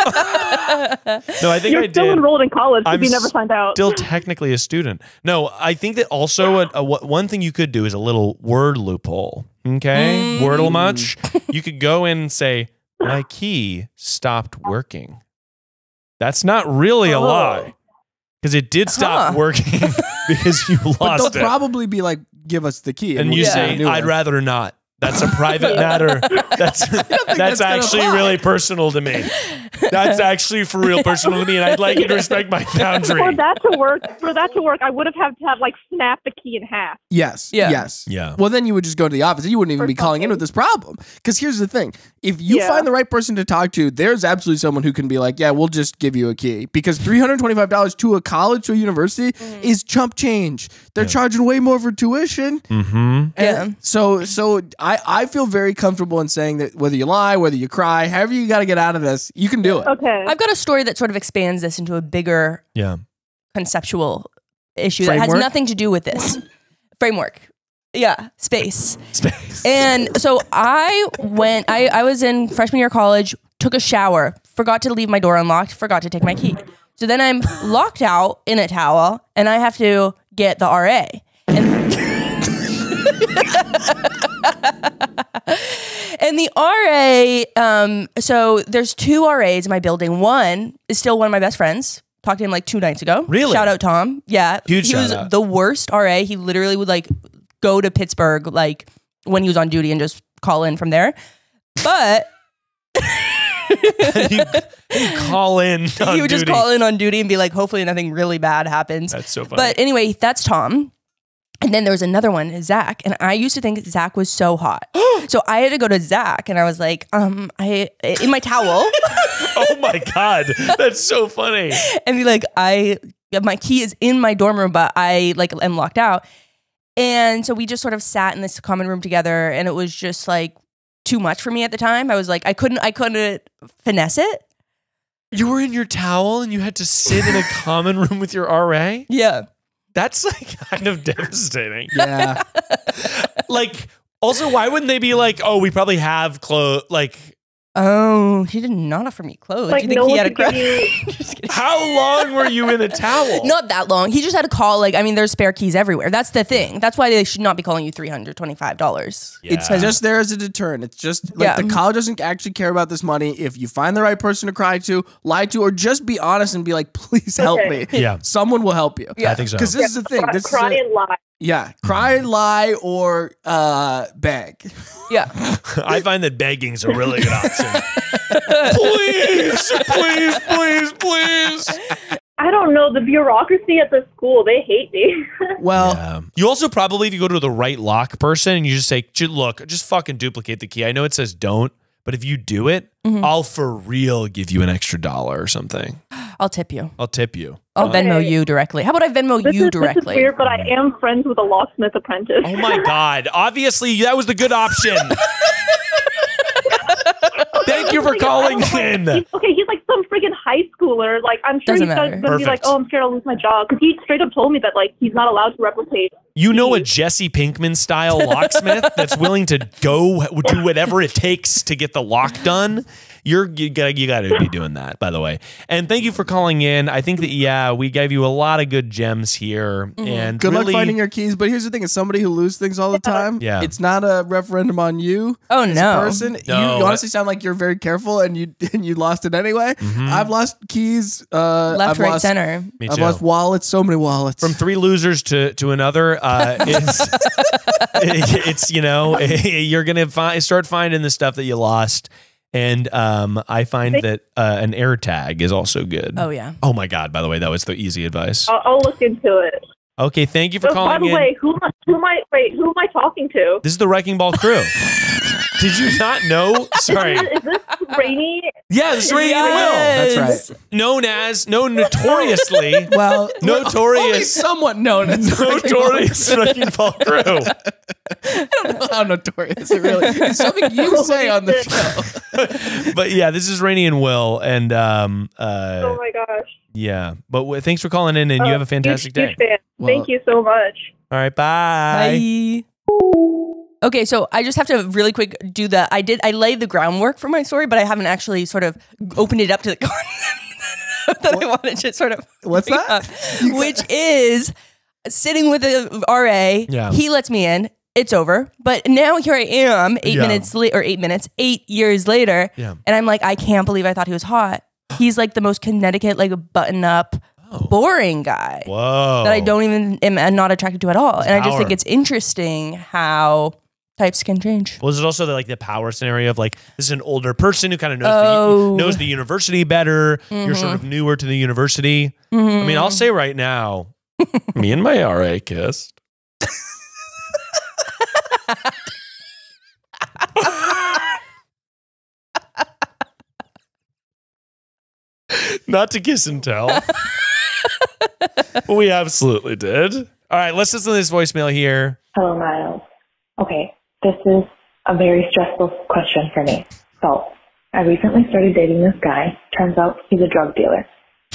*laughs* no, I think You're I still did. enrolled in college, but I'm you never signed out. Still technically a student. No, I think that also a, a, one thing you could do is a little word loophole. Okay, Mm. wordle much. You could go in and say, "My key stopped working." That's not really a Oh. lie because it did stop Huh. working *laughs* because you lost But they'll it. probably be like, give us the key. and we'll you get say, "I'd one." rather not." That's a private *laughs* matter. *laughs* That's that's, that's actually fly. really personal to me. That's *laughs* actually for real personal to me, and I'd like you to respect my boundary. for that to work, for that to work, I would have had to have like snap the key in half. Yes. Yeah. Yes. Yeah. Well, then you would just go to the office. You wouldn't even Or be calling in with this problem. Because here's the thing: if you Yeah. find the right person to talk to, there's absolutely someone who can be like, "Yeah, we'll just give you a key." Because three hundred twenty-five dollars to a college to a university Mm-hmm. is chump change. They're charging way more for tuition. Mm-hmm. Yeah. And so, so I I feel very comfortable in saying that whether you lie, whether you cry, however you got to get out of this, you can do it. Okay. I've got a story that sort of expands this into a bigger Yeah. conceptual issue that has nothing to do with this framework. Yeah, space. Space. And so I went, I, I was in freshman year of college, took a shower, forgot to leave my door unlocked, forgot to take my key. So then I'm locked out in a towel and I have to get the RA. And, *laughs* *laughs* and the RA, um, so there's two RAs in my building. One is still one of my best friends. Talked to him like two nights ago. Really? Shout out Tom. Yeah. Huge He shout was out. the worst RA. He literally would like go to Pittsburgh like when he was on duty and just call in from there. But *laughs* you, you call in. *laughs* On he would just call in on duty and be like, hopefully nothing really bad happens. That's so funny. But anyway, that's Tom. And then there was another one, Zach, and I used to think Zach was so hot. *gasps* so I had to go to Zach, and I was like, um, I in my towel, *laughs* *laughs* oh my god, that's so funny. and be like, I my key is in my dorm room, but I like am locked out. And so we just sort of sat in this common room together, and it was just like too much for me at the time. I was like, I couldn't, I couldn't finesse it. You were in your towel and you had to sit in a common room with your RA. Yeah. That's like *laughs* kind of devastating. Yeah. *laughs* Like, also, why wouldn't they be like, oh, we probably have clothes? Like, Oh, he did not offer me clothes. Like you think no he had a could crush? you. *laughs* How long were you in a towel? *laughs* Not that long. He just had to call. Like, I mean, there's spare keys everywhere. That's the thing. That's why they should not be calling you three hundred twenty-five dollars. It's just there as a deterrent. It's just like Yeah. the college doesn't actually care about this money. If you find the right person to cry to, lie to, or just be honest and be like, please help Okay. me. Yeah. Someone will help you. Yeah. I think so. Because this is the thing. Cry, This is a- and lie. Yeah. Cry, lie, or uh, beg. Yeah. *laughs* I find that begging's a really good option. *laughs* please, please, please, please. I don't know the bureaucracy at the school. They hate me. *laughs* Well, Um, you also probably, if you go to the right lock person and you just say, look, just fucking duplicate the key. I know it says don't, but if you do it, Mm-hmm. I'll for real give you an extra dollar or something. I'll tip you. I'll tip you. I'll Okay. Venmo you directly. How about I Venmo this, you is, directly? this is weird, but I am friends with a locksmith apprentice. Oh my God. Obviously, that was the good option. *laughs* Thank you for calling in. He's, okay, he's like some freaking high schooler. Like I'm sure Doesn't he's matter. gonna be like, "Oh, I'm scared I'll lose my job," because he straight up told me that like he's not allowed to replicate. You know a Jesse Pinkman style locksmith that's willing to go do whatever it takes to get the lock done. You're you got you got to be doing that, by the way. And thank you for calling in. I think that yeah, we gave you a lot of good gems here, and good really, luck finding your keys. But here's the thing: as somebody who loses things all the time, Yeah. it's not a referendum on you. Oh, no. person. You, No. you honestly sound like you're very careful, and you *laughs* and you lost it anyway. I've lost keys. Uh, Left, I've right, lost, center. Me I've lost wallets. So many wallets. From three losers to to another, uh, *laughs* it's *laughs* it's you know you're gonna find start finding the stuff that you lost, and um, I find that uh, an AirTag is also good. Oh yeah. Oh my god! By the way, that was the easy advice. I'll, I'll look into it. Okay, thank you for Oh, by the in. way, who who am I? Wait, who am I talking to? This is the Wrecking Ball crew. *laughs* Did you not know? *laughs* Sorry. Is this Rainie? Yeah, this is Rainie and Will, That's right. known as, no, notoriously, *laughs* Well, *laughs* Notorious. only somewhat known as notorious Wrecking Ball crew. I don't know how notorious it really. It's something you say on the show. But yeah, this is Rainie and Will, and um, uh, Oh my gosh! yeah. But w- thanks for calling in, and you Uh, have a fantastic huge, day. huge fan. Well- Thank you so much. All right, bye. Bye. Okay, so I just have to really quick do the. I did. I laid the groundwork for my story, but I haven't actually sort of opened it up to the *laughs* content *laughs* that I wanted to sort of. What's that? up, *laughs* which is sitting with the RA. Yeah. He lets me in. It's over. But now here I am, eight Yeah. minutes late or eight minutes, eight years later, Yeah. and I'm like, I can't believe I thought he was hot. He's like the most Connecticut, like button up, oh. boring guy Whoa. that I don't even am, am not attracted to at all. and I just think it's interesting how types can change. Was it also the, like the power scenario of like this is an older person who kind of knows Oh. the, knows the university better? You're sort of mm-hmm. newer to the university. I mean, I'll mm-hmm. say right now, me and my RA kissed. Not to kiss and tell. we absolutely did. All right, let's listen to this voicemail here. Hello, Miles. Okay, this is a very stressful question for me. So, I recently started dating this guy. Turns out he's a drug dealer.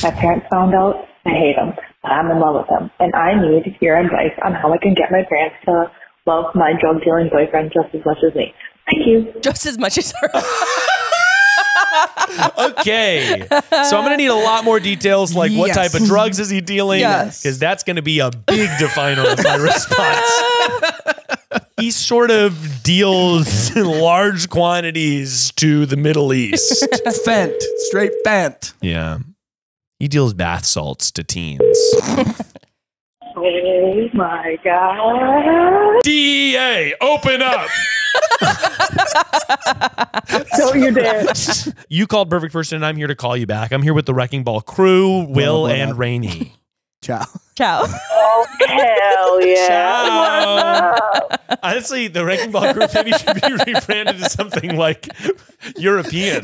My parents found out. I hate him. But I'm in love with him. And I need your advice on how I can get my parents to love my drug dealing boyfriend just as much as me. Thank you. Just as much as her. *laughs* Okay. So I'm going to need a lot more details like what Yes. type of drugs is he dealing? Yes. Because that's going to be a big definer of my response. *laughs* he sort of deals in *laughs* large quantities to the Middle East. Fent, straight Fent. yeah. He deals bath salts to teens. Oh my god. DEA, open up. *laughs* So you're dead. You called perfect person, and I'm here to call you back. I'm here with the Wrecking Ball crew, Will and up? Rainie. Ciao. Ciao. *laughs* Oh, hell yeah. Ciao. *laughs* Honestly, the Wrecking Ball group maybe should be *laughs* rebranded to something like European.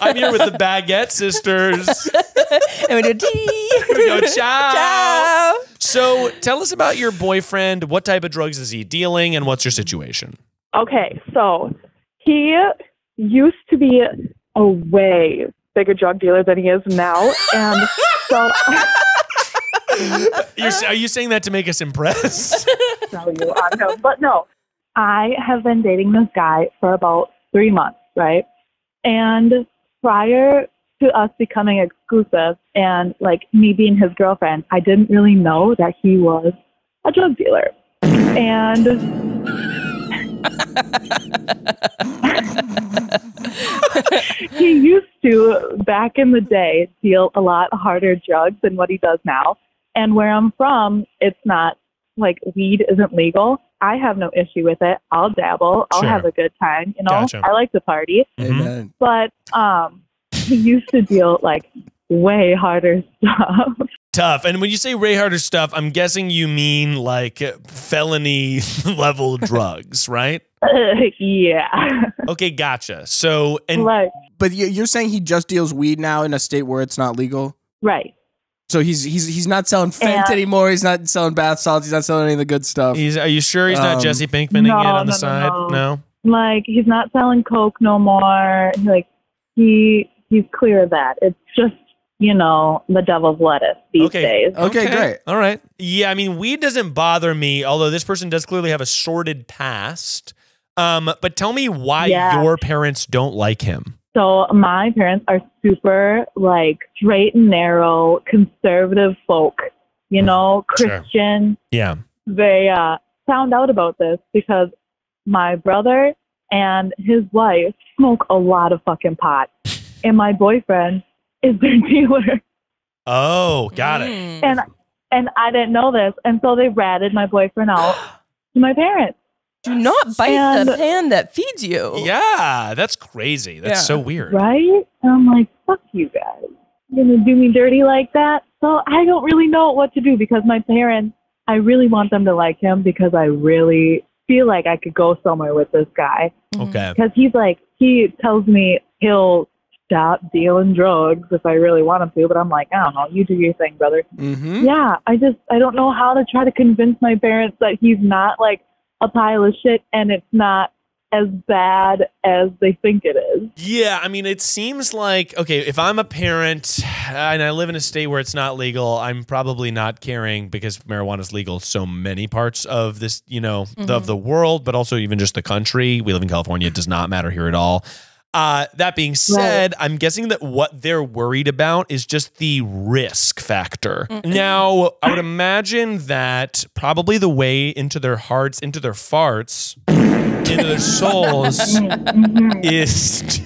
I'm here with the Baguette Sisters. and we do tea. Here we go. Ciao. Ciao. So, tell us about your boyfriend. What type of drugs is he dealing, and what's your situation? Okay, so he used to be a way bigger drug dealer than he is now, and so *laughs* You're, are you saying that to make us impressed? *laughs* tell you on him. But no, I have been dating this guy for about three months, right? And prior to us becoming exclusive and like me being his girlfriend, I didn't really know that he was a drug dealer. And *laughs* he used to, back in the day, deal a lot harder drugs than what he does now. And where I'm from, it's not like weed isn't legal. I have no issue with it. I'll dabble. I'll Sure. have a good time. You know, Gotcha. I like to party. Amen. But um, he used to deal like way harder *laughs* stuff. Tough. And when you say Ray Harder stuff, I'm guessing you mean like felony *laughs* level *laughs* drugs, right? *laughs* yeah. Okay, gotcha. So, and right. But you- you're saying he just deals weed now in a state where it's not legal. Right. So he's he's he's not selling fent And- anymore. He's not selling bath salts. He's not selling any of the good stuff. he's, are you sure he's not Um, Jesse Pinkmaning no, it on the no, no, side? no. Like he's not selling coke no more. Like he he's clear of that. It's just you know the devil's lettuce these Okay. days. Okay, great. All right. Yeah, I mean, weed doesn't bother me, although this person does clearly have a sordid past. Um, but tell me why Yeah. your parents don't like him. So my parents are super like straight and narrow, conservative folk. You know, Sure. Christian. Yeah. They uh, found out about this because my brother and his wife smoke a lot of fucking pot, and my boyfriend is their *laughs* dealer. Oh, got it. And and I didn't know this, and so they ratted my boyfriend out *gasps* to my parents. Do not bite the And- hand that feeds you. Yeah, that's crazy. That's Yeah. so weird. Right? And I'm like, fuck you guys. You're gonna do me dirty like that? So I don't really know what to do because my parents I really want them to like him because I really feel like I could go somewhere with this guy. Okay. Because he's like he tells me he'll stop dealing drugs if I really want him to, but I'm like, I don't know, you do your thing, brother. Mm-hmm. Yeah, I just I don't know how to try to convince my parents that he's not like a pile of shit and it's not as bad as they think it is. Yeah, I mean, it seems like okay. If I'm a parent and I live in a state where it's not legal, I'm probably not caring because marijuana is legal so many parts of this, you know, the, of the world, but also even just the country. We live in California; it does not matter here at all. Uh, that being said, I'm guessing that what they're worried about is just the risk factor. Now, I would imagine that probably the way into their hearts, into their farts, into their souls *laughs* is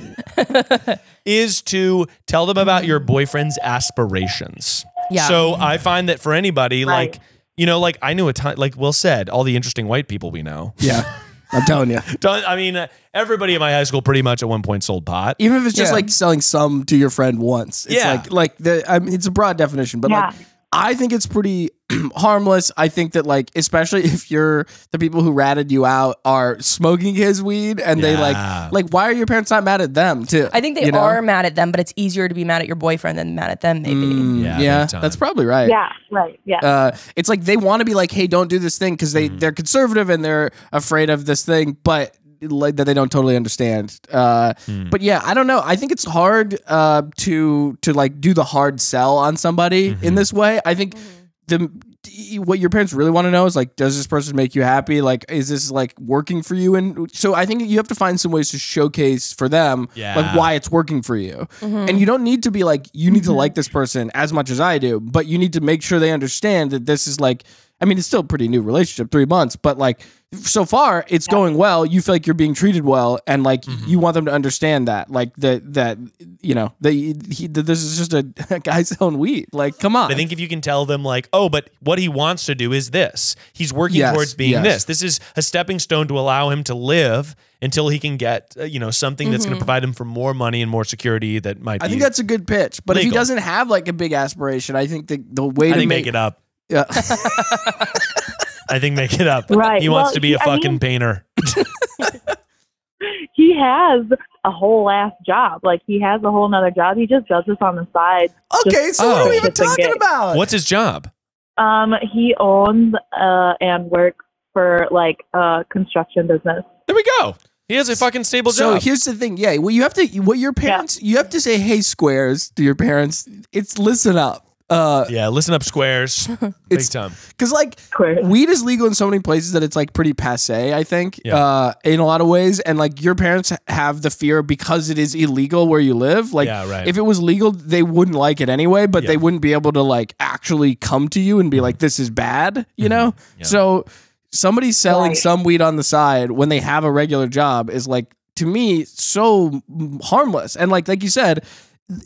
is to tell them about your boyfriend's aspirations. Yeah. So I find that for anybody, Right. like you know, like I knew a ton, like Will said, all the interesting white people we know. Yeah, *laughs* I'm telling you. *laughs* Don't, I mean, uh, everybody in my high school pretty much at one point sold pot. Even if it's just Yeah. like selling some to your friend once, it's Yeah. like like the I mean, it's a broad definition, but like Yeah. I think it's pretty *clears throat* harmless. I think that like especially *laughs* if you're the people who ratted you out are smoking his weed and they like like why are your parents not mad at them too? I think they you know? are mad at them, but it's easier to be mad at your boyfriend than mad at them, maybe. Mm, Yeah, yeah, that's probably right. Yeah, right. Yeah. Uh, it's like they want to be like, hey, don't do this thing because they Mm-hmm. they're conservative and they're afraid of this thing, but like that they don't totally understand. Uh, Hmm. But yeah, I don't know. I think it's hard uh, to to like do the hard sell on somebody Mm-hmm. in this way. I think the what your parents really want to know is like, does this person make you happy? Like, is this like working for you? And so I think you have to find some ways to showcase for them Yeah. like why it's working for you. And you don't need to be like, you need to like this person as much as I do, but you need to make sure they understand that this is like I mean, it's still a pretty new relationship, three months, but like so far it's going well. You feel like you're being treated well, and like Mm-hmm. you want them to understand that, like that that you know that, he, that this is just a, a guy selling weed. Like, come on. I think if you can tell them like, oh, but what he wants to do is this. He's working Yes, towards being yes. this. This is a stepping stone to allow him to live until he can get, uh, you know, something that's going to provide him for more money and more security that might. Mm-hmm. I think that's a good pitch, but if he doesn't have like a big aspiration, I think the the way I to think make, make it up. Yeah. *laughs* I think make it up. Right. He wants Well, to be he- a I fucking mean- painter. *laughs* he has a whole ass job. Like he has a whole nother job. He just does this on the side. okay, so what Oh. are we even talking gig. about? What's his job? Um, he owns uh and works for like a construction business. There we go. He has a fucking stable So job. So here's the thing, yeah. Well, you have to. What your parents, you have to say, "Hey, squares" to your parents. It's listen up, uh, yeah, listen up, squares. *laughs* Big It's- time. because like Squares. weed is legal in so many places that it's like pretty passe. I think, Yeah. uh, in a lot of ways, and like your parents have the fear because it is illegal where you live. Like, Yeah, right. if it was legal, they wouldn't like it anyway, but Yeah. they wouldn't be able to like actually come to you and be like, "This is bad," you know. Mm-hmm. Yeah. So somebody selling Right. some weed on the side when they have a regular job is like to me so harmless and like like you said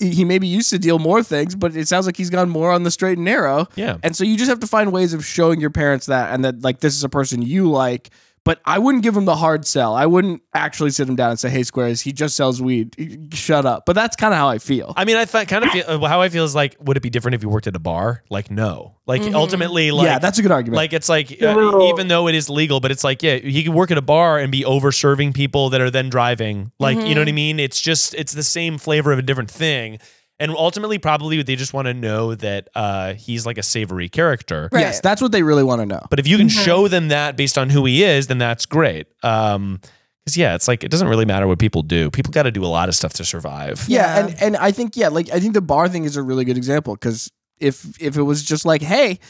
he maybe used to deal more things but it sounds like he's gone more on the straight and narrow Yeah. and so you just have to find ways of showing your parents that and that like this is a person you like but I wouldn't give him the hard sell. I wouldn't actually sit him down and say, "Hey, Squares, he just sells weed. Shut up." But that's kind of how I feel. I mean, I fi- kind of feel uh, how I feel is like, would it be different if you worked at a bar? Like, no. Like, ultimately, like, yeah, that's a good argument. like it's like uh, even though it is legal, but it's like yeah, he could work at a bar and be over serving people that are then driving. Like, you know what I mean? It's just it's the same flavor of a different thing. And ultimately, probably they just want to know that uh, he's like a savory character. yes, that's what they really want to know. But if you can show them that based on who he is, then that's great. Um, because yeah, it's like it doesn't really matter what people do. People got to do a lot of stuff to survive. Yeah, and and I think yeah, like I think the bar thing is a really good example because if if it was just like, hey,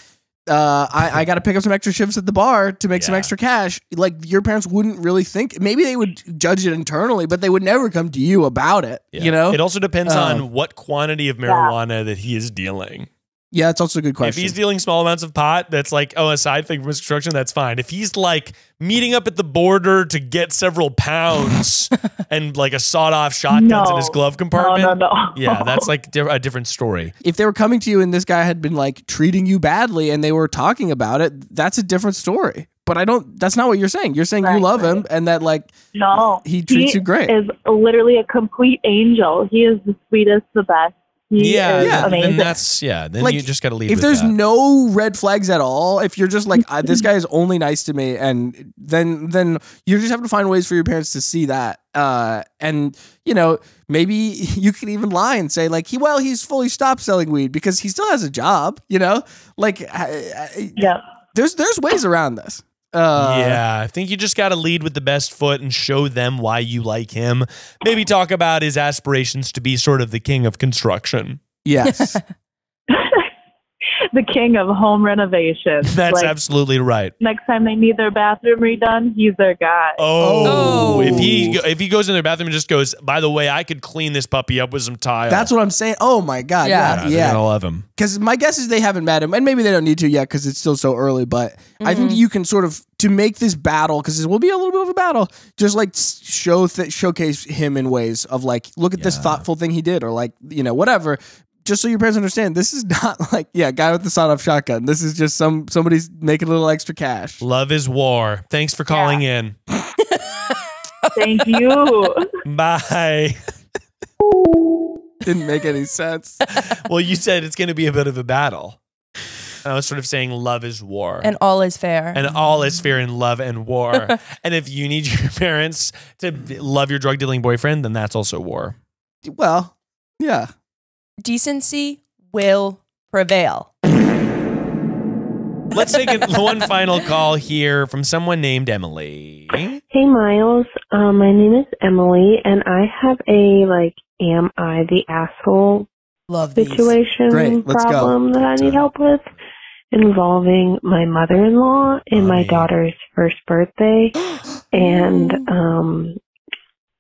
uh, I, I got to pick up some extra shifts at the bar to make some extra cash. Like your parents wouldn't really think. Maybe they would judge it internally, but they would never come to you about it. Yeah. You know? it also depends Um, on what quantity of marijuana that he is dealing. Yeah, it's also a good question. If he's dealing small amounts of pot, that's like, oh, a side thing from his construction, that's fine. If he's like meeting up at the border to get several pounds *laughs* and like a sawed off shotguns in his glove compartment, no, no. yeah, that's like a different story. if they were coming to you and this guy had been like treating you badly and they were talking about it, that's a different story. But I don't. That's not what you're saying. You're saying you Right, love him and that like no. He treats you great. Is literally a complete angel. He is the sweetest, the best. He Yeah, is yeah. amazing. Then that's yeah. Then Like, you just got to leave. if with there's that. no red flags at all if you're just like uh, this guy is only nice to me and then then you just have to find ways for your parents to see that uh and you know maybe *laughs* you can even lie and say like he well he's fully stopped selling weed because he still has a job you know like I, I, yeah. there's there's ways around this uh yeah, I think you just got to lead with the best foot and show them why you like him. Maybe talk about his aspirations to be sort of the king of construction. yes *laughs* the king of home renovation. *laughs* That's like, absolutely right. next time they need their bathroom redone, he's their guy. Oh, Oh. if he if he goes in their bathroom and just goes, by the way, I could clean this puppy up with some tile. that's what i'm saying oh my god Yeah. yeah yeah, yeah, they're gonna love him. because my guess is they haven't met him and maybe they don't need to yet because it's still so early but i think mm-hmm. you can sort of to make this battle because this will be a little bit of a battle just like show th- showcase him in ways of like look at this thoughtful thing he did or like you know whatever just so your parents understand this is *laughs* not like yeah guy with the sawed-off shotgun this is just some somebody's making a little extra cash Love is war. Thanks for calling in. *laughs* Thank you. Bye. *laughs* didn't make any sense well, you said it's going to be a bit of a battle. I was sort of saying love is war. and all is fair. and all is fair in love and war. and if you need your parents to love your drug dealing boyfriend, then that's also war. well yeah Decency will prevail. Let's take a, *laughs* one final call here from someone named Emily. Hey Miles, um, my name is Emily, and I have a like, am I the asshole Love situation Great, let's go. problem that I need help with, involving my mother-in-law and my daughter's first birthday, *gasps* and um,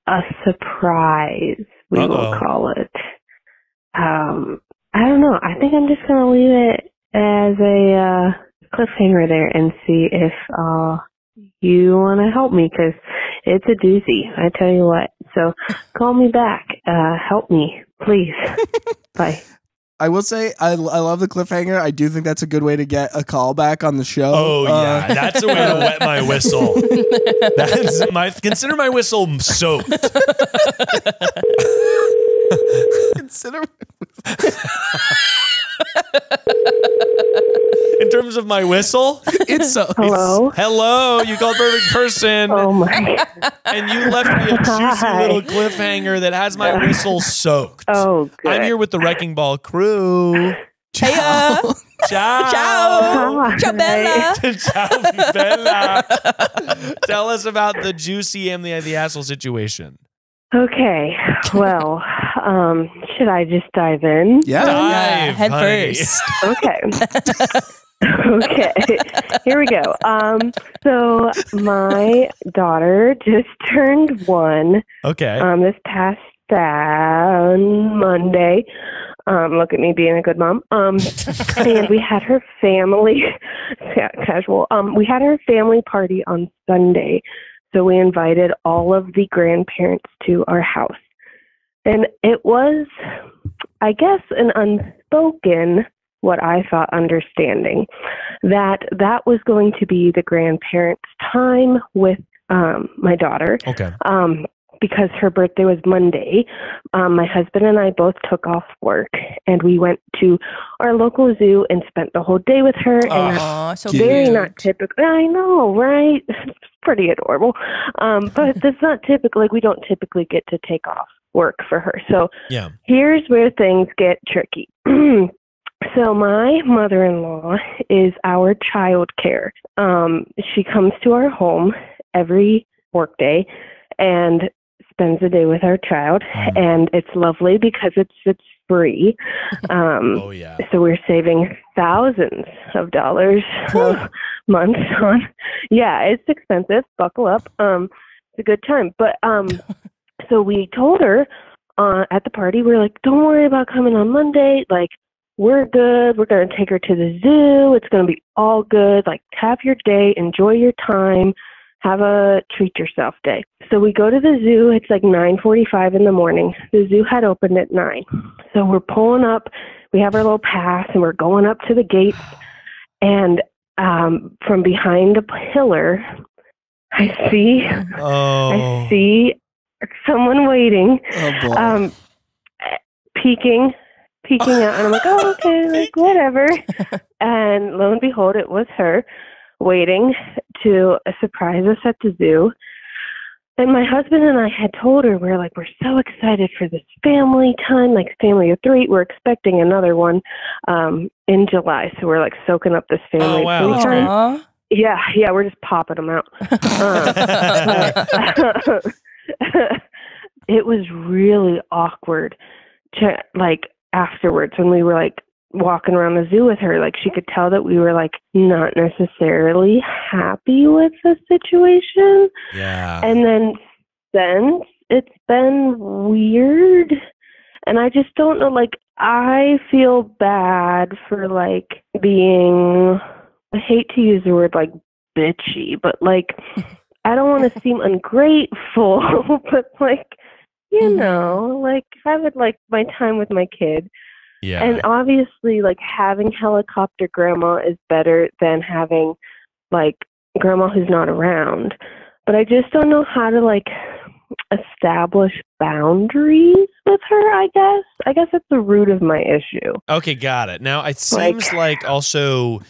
a surprise we Uh-oh. will call it. Um, I don't know. I think I'm just gonna leave it as a uh, cliffhanger there and see if uh you want to help me because it's a doozy. I tell you what. So call me back. Uh, help me, please. *laughs* Bye. I will say I, I love the cliffhanger. I do think that's a good way to get a call back on the show. Oh Uh, yeah, that's a way to wet my *laughs* whistle. That's my consider my whistle soaked. *laughs* *laughs* consider *laughs* In terms of my whistle, it's so Hello. hello, you called perfect person, Oh my. and you left me a juicy Hi. little cliffhanger that has my whistle soaked. Oh, good. I'm here with the Wrecking Ball crew. Uh. Ciao. Ciao. Ciao. Hi. Ciao, Bella. *laughs* Ciao, Bella. Tell us about the juicy am the the asshole situation. Okay. Well, um, should I just dive in? Yeah. Dive, head honey. first. *laughs* Okay. *laughs* okay. Here we go. Um, so my daughter just *laughs* turned one Okay. um, this past uh, Monday. Um, look at me being a good mom. Um, and we had her family yeah, casual. Um, we had her family party on Sunday, so we invited all of the grandparents to our house, and it was, I guess, an unspoken what I thought understanding that that was going to be the grandparents' time with um, my daughter okay. um, because her birthday was Monday, um, my husband and I both took off work and we went to our local zoo and spent the whole day with her. and that's so Cute. very cute. not typical. I know, right? *laughs* It's pretty adorable. Um, but that's not typical. Like we don't typically get to take off work for her. So Yeah. here's where things get tricky. *clears throat* so my mother-in-law is our child care. Um, she comes to our home every workday and spends the day with our child, Mm. and it's lovely because it's it's free. *laughs* Um, Oh yeah. so we're saving thousands of dollars a month *laughs* on. Yeah, it's expensive. Buckle up. Um, it's a good time. But um, *laughs* so we told her uh, at the party, we are like, don't worry about coming on Monday. Like, we're good. We're gonna take her to the zoo. It's gonna be all good. Like, have your day. Enjoy your time. Have a treat yourself day. So we go to the zoo. It's like 9:45 in the morning. The zoo had opened at nine. So we're pulling up we have our little pass and we're going up to the gates and um from behind a pillar i see Oh. i see someone waiting Oh boy. um peeking peeking out and i'm like oh okay *laughs* like whatever *laughs* and lo and behold it was her waiting to surprise us at the zoo and my husband and I had told her, we are like, we're so excited for this family time, like family of three. We're expecting another one um, in July. So we're like soaking up this family. Oh, wow, So that's great. Yeah, yeah, we're just popping them out. *laughs* Uh, *laughs* it was really awkward to like afterwards when we were like walking around the zoo with her like she could tell that we were like not necessarily happy with the situation yeah. and then since it's been weird and i just don't know like i feel bad for like being i hate to use the word like bitchy but like *laughs* i don't want to seem ungrateful *laughs* but like you Mhm. know like i would like my time with my kid yeah. and obviously, like having helicopter grandma is better than having like grandma who's not around. But I just don't know how to like establish boundaries with her, I guess. I guess that's the root of my issue. Okay, got it. Now it seems like also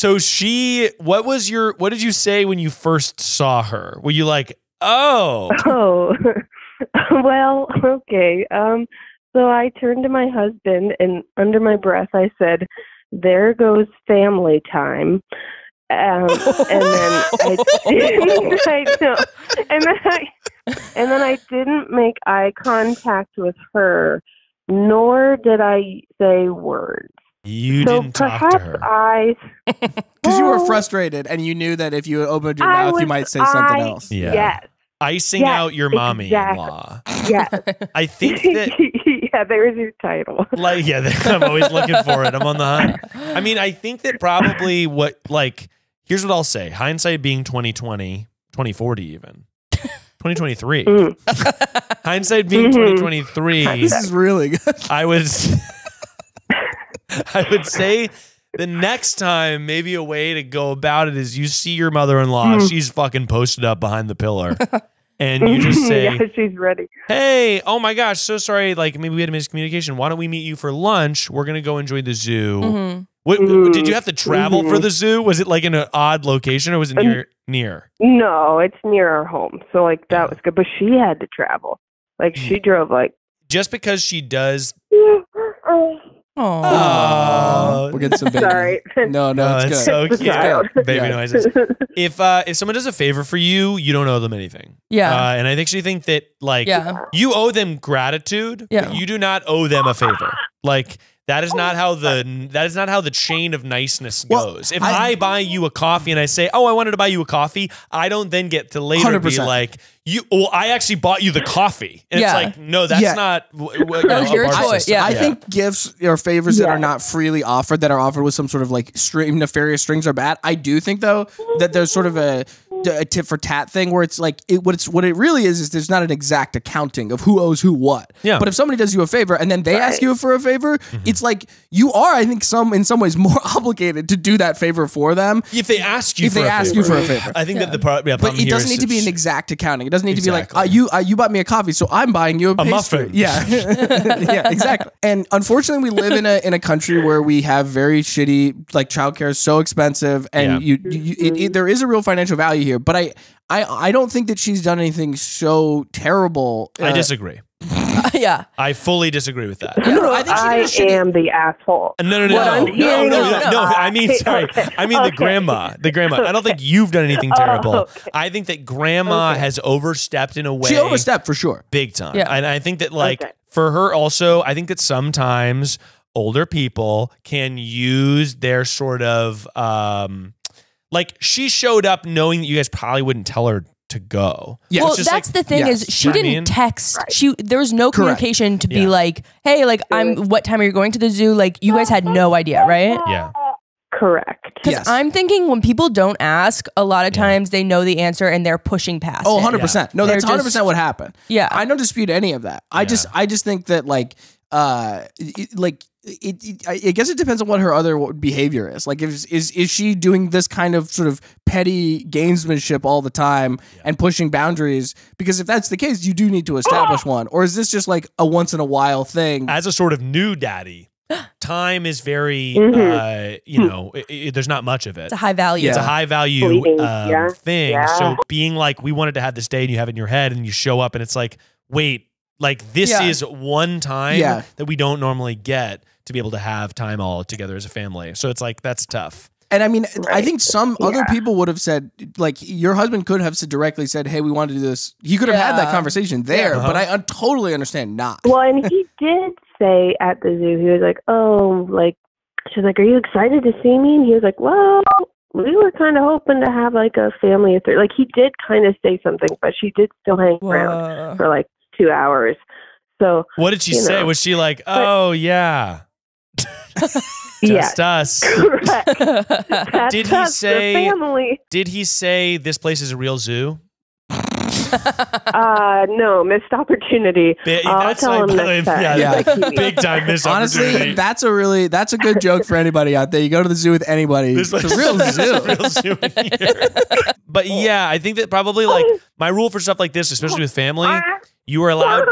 so she what was your what did you say when you first saw her? Were you like, "Oh, *laughs* Oh, *laughs* well, okay. Um, so I turned to my husband and under my breath I said, "There goes family time." Um, and then I didn't. *laughs* I know, and then I, and then I didn't make eye contact with her, nor did I say words. You so didn't talk to her." I, *laughs* Because you were frustrated and you knew that if you opened your I mouth, you might say something I- else. Yeah. Yes. icing Yeah, out your mommy in law. Yeah. *laughs* I think *laughs* that yeah, there's your title. like yeah i'm always looking for it i'm on the hunt i mean i think that probably what like here's what i'll say hindsight being 2020 2040 even 2023 Mm. hindsight being Mhm. 2023 This is really good. i would *laughs* i would say the next time maybe a way to go about it is you see your mother-in-law Mm. she's fucking posted up behind the pillar *laughs* and you just say yeah, she's ready. hey, oh my gosh, so sorry. Like maybe we had a miscommunication. Why don't we meet you for lunch? We're gonna go enjoy the zoo. Mhm. What, Mhm. did you have to travel for Mhm. the zoo? Was it like in an odd location or was it Um, near? near? No, it's near our home, so like that was good. But she had to travel. Like she Mm. drove like. Just because she does. *gasps* Oh. We're getting some baby. Sorry. No, *laughs* no, No, it's, it's good. so The cute. child. Baby Yeah. noises. *laughs* If uh, if someone does a favor for you, you don't owe them anything. Yeah. Uh, and I actually think that like Yeah. you owe them gratitude, Yeah. but you do not owe them a favor. Like that is not oh, how the that is not how the chain of niceness Well, goes. If I, I- buy you a coffee and I say, "Oh, I wanted to buy you a coffee," I don't then get to later be 100%. like, "You, well, I actually bought you the coffee," and Yeah. it's like, no, that's Yeah. not. w- w- you That know, was your choice, yeah. I think gifts or favors that are not freely offered, that are offered with some sort of like string, nefarious strings, are bad. I do think though that there's sort of a, a tit for tat thing where it's like it, what it's what it really is is there's not an exact accounting of who owes who what. Yeah. But if somebody does you a favor and then they ask you for a favor, Mm-hmm. it's like you are, I think, some in some ways *laughs* more obligated to do that favor for them. if they ask you, If for they a ask favor. you for a favor. I think that the pro- yeah, But it doesn't need to be an exact accounting. It doesn't need to be like uh, you uh, you bought me a coffee, so I'm buying you a, pastry. muffin. Yeah, *laughs* *laughs* yeah, exactly. And unfortunately, we live in a in a country where we have very shitty like childcare is so expensive, and Yeah. you, you it, it, there is a real financial value here. But I I I don't think that she's done anything so terrible. I uh, disagree. *laughs* yeah. I fully disagree with that. No, no, I think she I did a shitty- am the asshole. No, no, no, What no, I'm no, no, no, no. I mean, *laughs* sorry. okay, I mean the grandma. The grandma. I don't think you've done anything Oh, terrible. okay. I think that grandma Okay. has overstepped in a way. She overstepped for sure. big time. Yeah. And I think that like Okay. for her also, I think that sometimes older people can use their sort of um like she showed up knowing that you guys probably wouldn't tell her to go. Yeah, well, just that's like- the thing yes. is she You know what I didn't mean? text. She there was no Correct. communication to be Yeah. like, hey, like I'm. What time are you going to the zoo? Like you guys had no idea, right? Yeah. Correct. Because Yes. I'm thinking when people don't ask, a lot of Yeah. times they know the answer and they're pushing past. Oh, it. 100%. No, They're that's 100% just- what happened. Yeah. I don't dispute any of that. I just I just think that like uh it, like it, it I I guess it depends on what her other behavior is. Like is is is she doing this kind of sort of petty gamesmanship all the time and pushing boundaries because if that's the case you do need to establish one or is this just like a once in a while thing? As a sort of new daddy, *gasps* time is very Mhm. uh you know, i i there's not much of it. It's a high value. It's a high value um, yeah, thing. yeah. So being like, we wanted to have this day, and you have it in your head, and you show up, and it's like, wait, like this Yeah. is one time Yeah. that we don't normally get to be able to have time all together as a family. So it's like that's tough. And I mean, I think some other people would have said, like, your husband could have said directly said, "Hey, we want to do this." He could have had that conversation there, Yeah. but I un- totally understand not. Well, and he did say at the zoo, he was like, "Oh, like," she's like, "Are you excited to see me?" And he was like, "Well, we were kind of hoping to have like a family of three. Like he did kind of say something, but she did still hang around for like two hours. So What did she say? know. Was she like, oh yeah, yeah, *laughs* just us? *laughs* correct. Did he say- family? Did he say this place is a real zoo? Uh, no, missed opportunity. Ba- I'll tell like- him *laughs* next time. yeah, Yeah. Like, he needs- Big time missed Honestly, opportunity. that's a really that's a good joke for anybody out there. You go to the zoo with anybody. This it's a real zoo. a real zoo in here. but yeah, I think that probably like my rule for stuff like this, especially with family, you are allowed.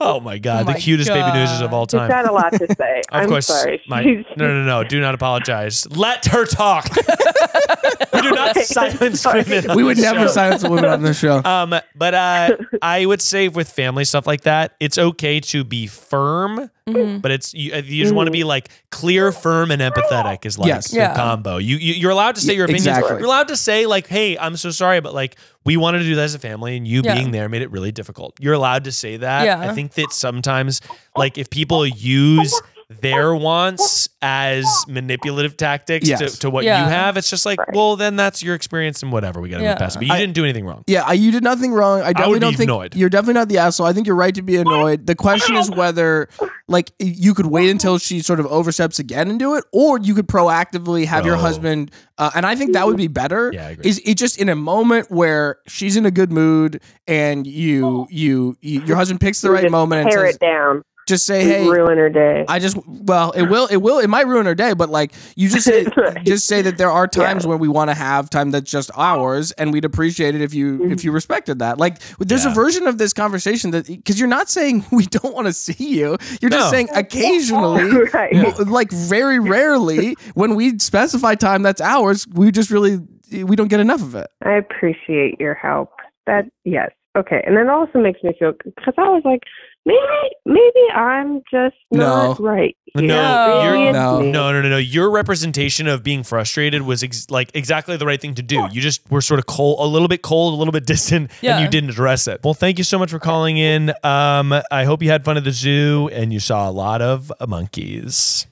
Oh my god, Oh the my cutest baby God. of all She's time. got a lot to *laughs* say. Of I'm course, sorry. my *laughs* She's- no, no, no. Do not apologize. Let her talk. *laughs* we do not Okay, silence women. on we would this never show. silence a woman on this show. Um, but uh, I would say with family stuff like that, it's okay to be firm, Mhm. but it's you, you just want to be like clear, firm, and empathetic is like Yes. your Yeah. combo. You, you you're allowed to say your opinions. Exactly. You're allowed to say like, "Hey, I'm so sorry, but like we wanted to do that as a family, and you Yeah. being there made it really difficult." You're allowed to say that. Yeah. I think that sometimes, like, if people use their wants as manipulative tactics Yes. to, to what Yeah. you have. It's just like, well, then that's your experience and whatever. We got to Yeah. move past it. But you I- didn't do anything wrong. Yeah, I- you did nothing wrong. I definitely would don't be think annoyed. you're definitely not the asshole. I think you're right to be annoyed. The question is whether, like, you could wait until she sort of oversteps again and do it, or you could proactively have your Oh. husband. Uh, and I think that would be better. Yeah, I agree. Is it just in a moment where she's in a good mood and you, you, you your husband picks the right Just moment and tear says, it down. Just say, hey, ruin her day. I just well, it will it will it might ruin her day, but like you just say, *laughs* Right. just say that there are times when we want to have time that's just ours, and we'd appreciate it if you Mm-hmm. if you respected that. Like there's Yeah. a version of this conversation that because you're not saying *laughs* we don't want to see you, you're just saying *laughs* occasionally, Right. mo- like very rarely when we specify time that's ours, we just really we don't get enough of it. I appreciate your help. That yes, okay, and it also makes me feel because I was like, maybe maybe I'm just not No. right. No, here. you're- Maybe No. No, no, no, no. Your representation of being frustrated was ex- like exactly the right thing to do. You just were sort of cold, a little bit cold, a little bit distant, Yeah. and you didn't address it. Well, thank you so much for calling in. Um, I hope you had fun at the zoo and you saw a lot of uh, monkeys.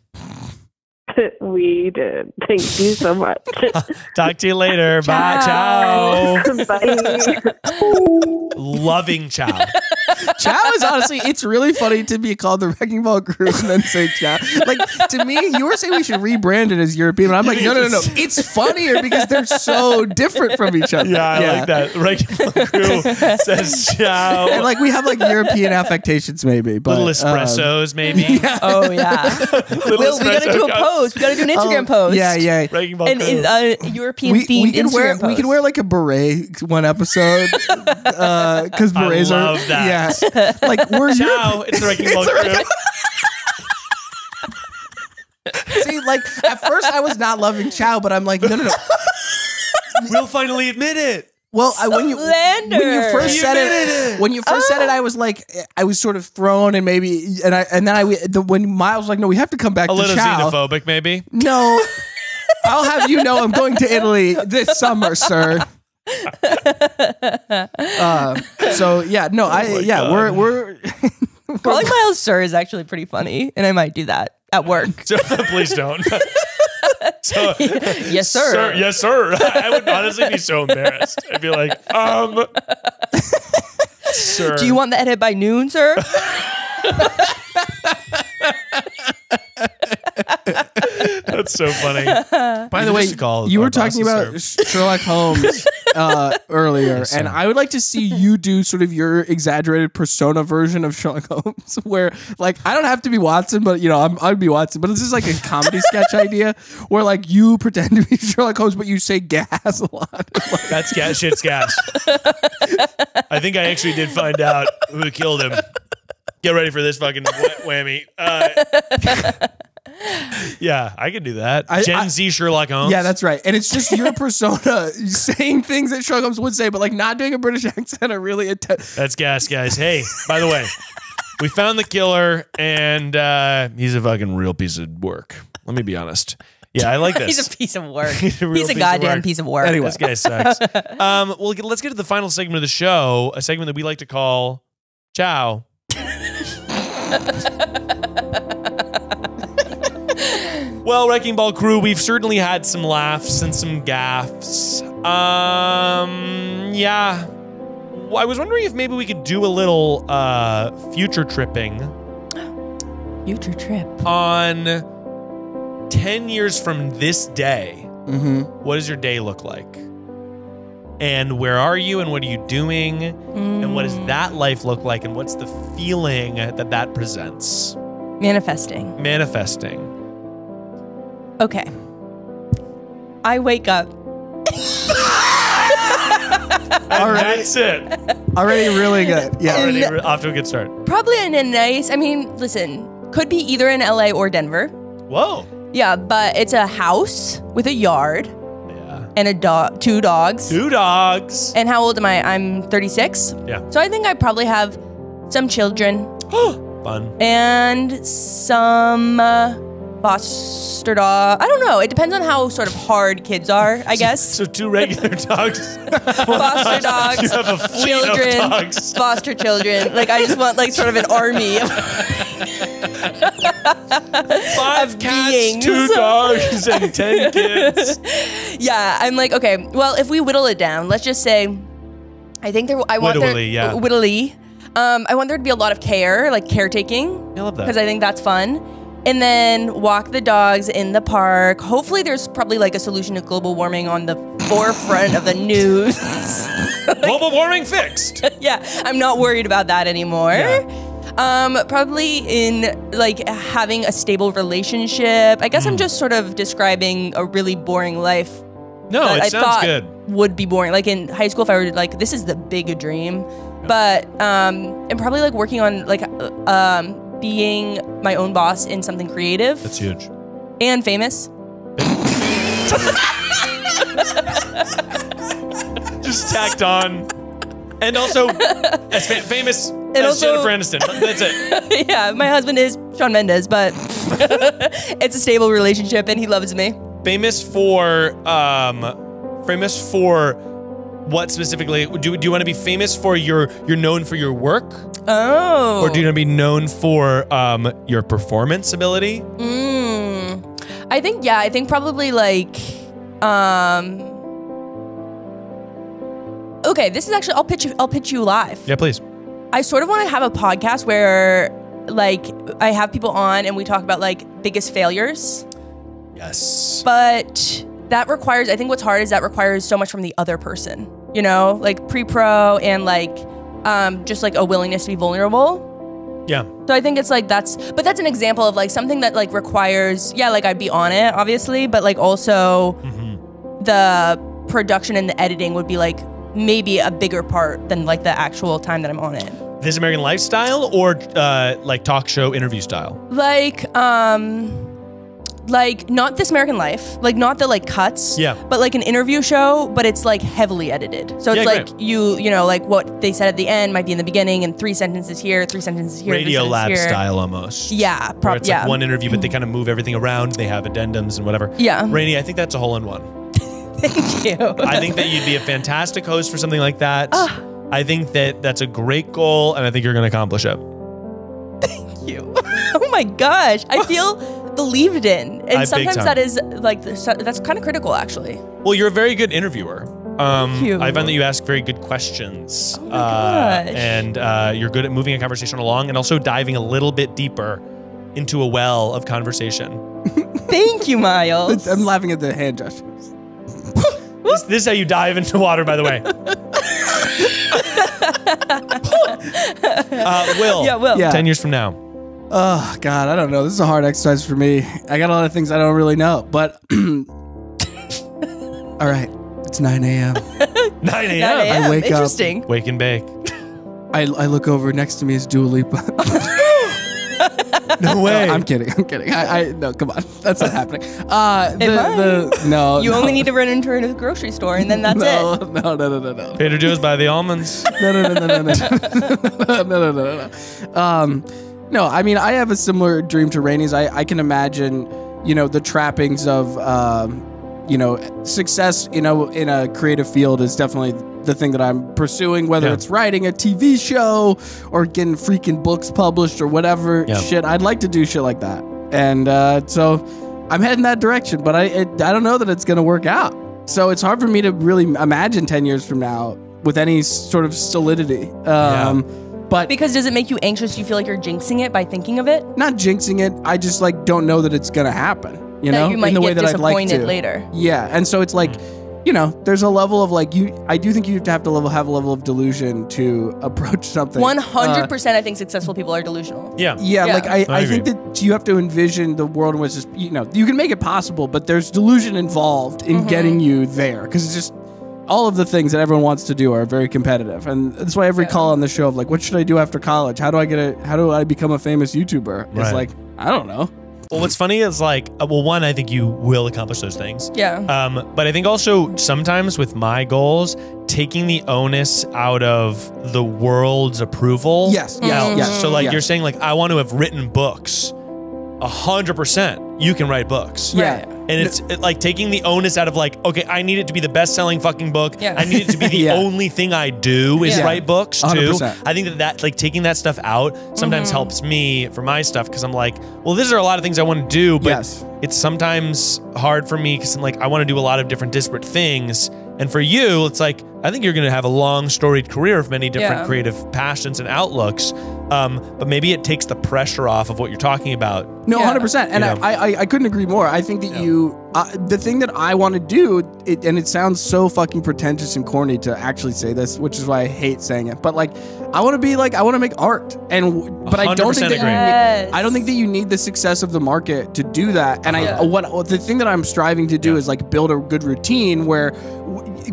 *laughs* we did. Thank you so much. *laughs* Talk to you later. Bye. Ciao. Ciao. Bye. Loving ciao. Chow is honestly, it's really funny to be called the Wrecking Ball Crew and then say Ciao. Like to me, you were saying we should rebrand it as European, but I'm like, no, no, no, no. *laughs* It's funnier because they're so different from each other. Yeah, I like that. Wrecking Ball Crew says ciao. And like we have like European affectations, maybe, but Little um, espressos, maybe. Oh yeah. Little Will, we gotta espresso do a cups. Post. We gotta do an *laughs* Instagram um, post. Yeah, yeah. Wrecking Ball And Crew. in uh, European We, themed we can Instagram wear post. we can wear like a beret one episode *laughs* because I berets love are that. yeah *laughs* like we're ciao. It's the Wrecking Ball Crew. See, like at first I was not loving Ciao, but I'm like no no no. We'll finally admit it. Well, I, when you when you first said it, it. when you first said it, I was like, I was sort of thrown, and maybe, and I, and then I, the, when Miles was like, no, we have to come back to A to little Ciao. xenophobic, maybe. No, *laughs* I'll have you know, I'm going to Italy this summer, sir. Uh, *laughs* so yeah, no, I, Oh my yeah, God. we're we're Calling *laughs* Miles sir is actually pretty funny, and I might do that at work. Please don't. So, *laughs* yes, sir. Yes, sir. *laughs* I would honestly be so embarrassed. I'd be like, um, sir. Do you want the edit by noon, sir? *laughs* That's so funny. By the way, you were talking about Sherlock Holmes *laughs* uh, earlier, and I would like to see you do sort of your exaggerated persona version of Sherlock Holmes, *laughs* where like I don't have to be Watson, but you know I'm, I'd be Watson. But this is like a comedy *laughs* sketch idea where like you pretend to be Sherlock Holmes, but you say gas a lot. That's gas. Shit's gas. I think I actually did find out who killed him. Get ready for this fucking whammy. Uh, yeah, I can do that. I- Gen I- Z Sherlock Holmes. yeah, that's right. And it's just your persona *laughs* saying things that Sherlock Holmes would say, but like not doing a British *laughs* accent or really intense. That's gas, guys. Hey, by the way, we found the killer, and uh, he's a fucking real piece of work. Let me be honest. Yeah, I like *laughs* this. He's a piece of work. He's a He's a piece goddamn work. piece of work. Anyway. This guy sucks. um, well, let's get to the final segment of the show, a segment that we like to call "Ciao." Well, Wrecking Ball crew, we've certainly had some laughs and some gaffs. Um, yeah. I was wondering if maybe we could do a little uh, future tripping *gasps* Future trip. on 10 years from this day. Mm-hmm. what does your day look like? And where are you and what are you doing? And what does that life look like? And what's the feeling that that presents? Manifesting. Manifesting. Okay. I wake up. And *laughs* All right. That's it. Already really good. *laughs* Yeah. Already we're off to a good start. Probably in a nice, I mean, listen, could be either in LA or Denver. Whoa. Yeah, but it's a house with a yard Yeah. and a dog, two dogs. Two dogs. And how old am I? I'm 36. Yeah. So I think I probably have some children *gasps* Fun. and some uh, foster dog. I don't know. It depends on how sort of hard kids are, I *laughs* guess. So two regular *laughs* dogs. foster dogs, *laughs* You have a fleet of children, dogs. foster children. Like I just want like sort of an army of Five cats, beings. two dogs, and ten kids. yeah, I'm like, okay, well, if we whittle it down, let's just say, I think there, I want there, yeah. whittly. Um, I want there to be a lot of care, like caretaking, I love that. because I think that's fun. And then walk the dogs in the park. Hopefully, there's probably like a solution to global warming on the forefront of the news. *laughs* Global warming fixed. *laughs* yeah, I'm not worried about that anymore. Um, probably in like having a stable relationship. I guess Mm. I'm just sort of describing a really boring life No, I sounds thought good. would be boring. Like in high school, if I were like, this is the big dream, but um, and probably like working on like uh, um being my own boss in something creative That's huge. and famous. *laughs* Just tacked on. And also, as fa- famous as also- Jennifer Aniston. That's it. *laughs* yeah, my husband is Shawn Mendes, but *laughs* it's a stable relationship and he loves me. Famous for, um, famous for what specifically? Do, do you want to be famous for your, you're known for your work? Oh, Or do you want to be known for um, your performance ability? Mm. I think yeah, I think probably like um Okay, this is actually I'll pitch you I'll pitch you live. Yeah, please. I sort of want to have a podcast where like I have people on and we talk about like biggest failures, Yes. but that requires I think what's hard is that requires so much from the other person. You know, like pre-pro and like um just like a willingness to be vulnerable. Yeah. So I think it's like that's, but that's an example of like something that like requires, yeah, like I'd be on it, obviously, but like also the production and the editing would be like maybe a bigger part than like the actual time that I'm on it. This American Lifestyle or uh, like talk show interview style? Like, um, like not this American Life, like not the like cuts, Yeah. but like an interview show, but it's like heavily edited. So it's Yeah, like great. you, you know, like what they said at the end might be in the beginning, and three sentences here, three sentences here, three Radio sentences lab here. style almost. Yeah, Where prob- it's yeah. like one interview, but they kind of move everything around. They have addendums and whatever. Yeah. Rainie, I think that's a hole in one. *laughs* Thank you. I think that you'd be a fantastic host for something like that. Ah. I think that that's a great goal, and I think you're going to accomplish it. Thank you. *laughs* oh my gosh, I *laughs* feel believed in, and big sometimes that is like that's kind of critical, actually. Well, you're a very good interviewer. Um, Thank you. I find that you ask very good questions. Oh my uh, and uh, you're good at moving a conversation along and also diving a little bit deeper into a well of conversation. *laughs* Thank you, Miles. I'm laughing at the hand gestures. *laughs* this, this is how you dive into water, by the way. *laughs* uh, Will. Yeah, Will. Yeah. 10 years from now. Oh God, I don't know. This is a hard exercise for me. I got a lot of things I don't really know, but *clears throat* all right, it's 9 a.m. *laughs* 9 a.m. I wake up. Wake and bake. I, I look over next to me is Dua Lipa. *laughs* No way. I'm kidding. I'm kidding. I, I no, come on, that's not happening. Uh, the, the no, You no, only need to run into a grocery store, and then that's no, it. no, no, no, no, no, Trader Joe's by the almonds. no, no, no, no, no, no, *laughs* no, no, no, no, no. Um, no, I mean, I have a similar dream to Rainie's. I, I can imagine, you know, the trappings of, um, you know, success, you know, in a creative field is definitely the thing that I'm pursuing, whether Yeah. it's writing a TV show or getting freaking books published or whatever Yeah. shit. I'd like to do shit like that. And uh, so I'm heading that direction, but I, it, I don't know that it's going to work out. So it's hard for me to really imagine 10 years from now with any sort of solidity. Um, But Because does it make you anxious? Do you feel like you're jinxing it by thinking of it? not jinxing it, I just like don't know that it's going to happen, you That know, you might in the way that I'd like disappointed to. later. Yeah. And so it's like, you know, there's a level of like you. I do think you have to have to level have a level of delusion to *laughs* approach something. One hundred Uh, percent. I think successful people are delusional. Yeah. yeah, Yeah. like I, I I, think that you have to envision the world in which this, you know, you can make it possible, but there's delusion involved Mm-hmm. in getting you there because it's just all of the things that everyone wants to do are very competitive, and that's why every call on the show of like, what should I do after college? How do I get a? How do I become a famous YouTuber? Right. It's like I don't know. Well, what's funny is like, uh, well, one, I think you will accomplish those things. Yeah. Um, but I think also sometimes with my goals, taking the onus out of the world's approval. Yes, yes, helps. yes, So like yes. you're saying, like I want to have written books. A hundred percent, you can write books. Yeah. Right. And it's it, like taking the onus out of like, okay, I need it to be the best selling fucking book. Yeah. I need it to be *laughs* the Yeah. only thing I do is Yeah. write books too. 100%. I think that that like taking that stuff out sometimes Mm-hmm. helps me for my stuff because I'm like, well, these are a lot of things I want to do, but Yes. it's sometimes hard for me because I'm like, I want to do a lot of different disparate things. And for you, it's like, I think you're going to have a long storied career of many different Yeah. creative passions and outlooks. Um, but maybe it takes the pressure off of what you're talking about. No, Yeah. hundred percent, and Yeah. I, I I couldn't agree more. I think that you, uh, the thing that I want to do, it, and it sounds so fucking pretentious and corny to actually say this, which is why I hate saying it. But like, I want to be like, I want to make art, and but I don't think that you agree. need, I don't think that you need the success of the market to do that. And Yeah. I what the thing that I'm striving to do Yeah. is like build a good routine where.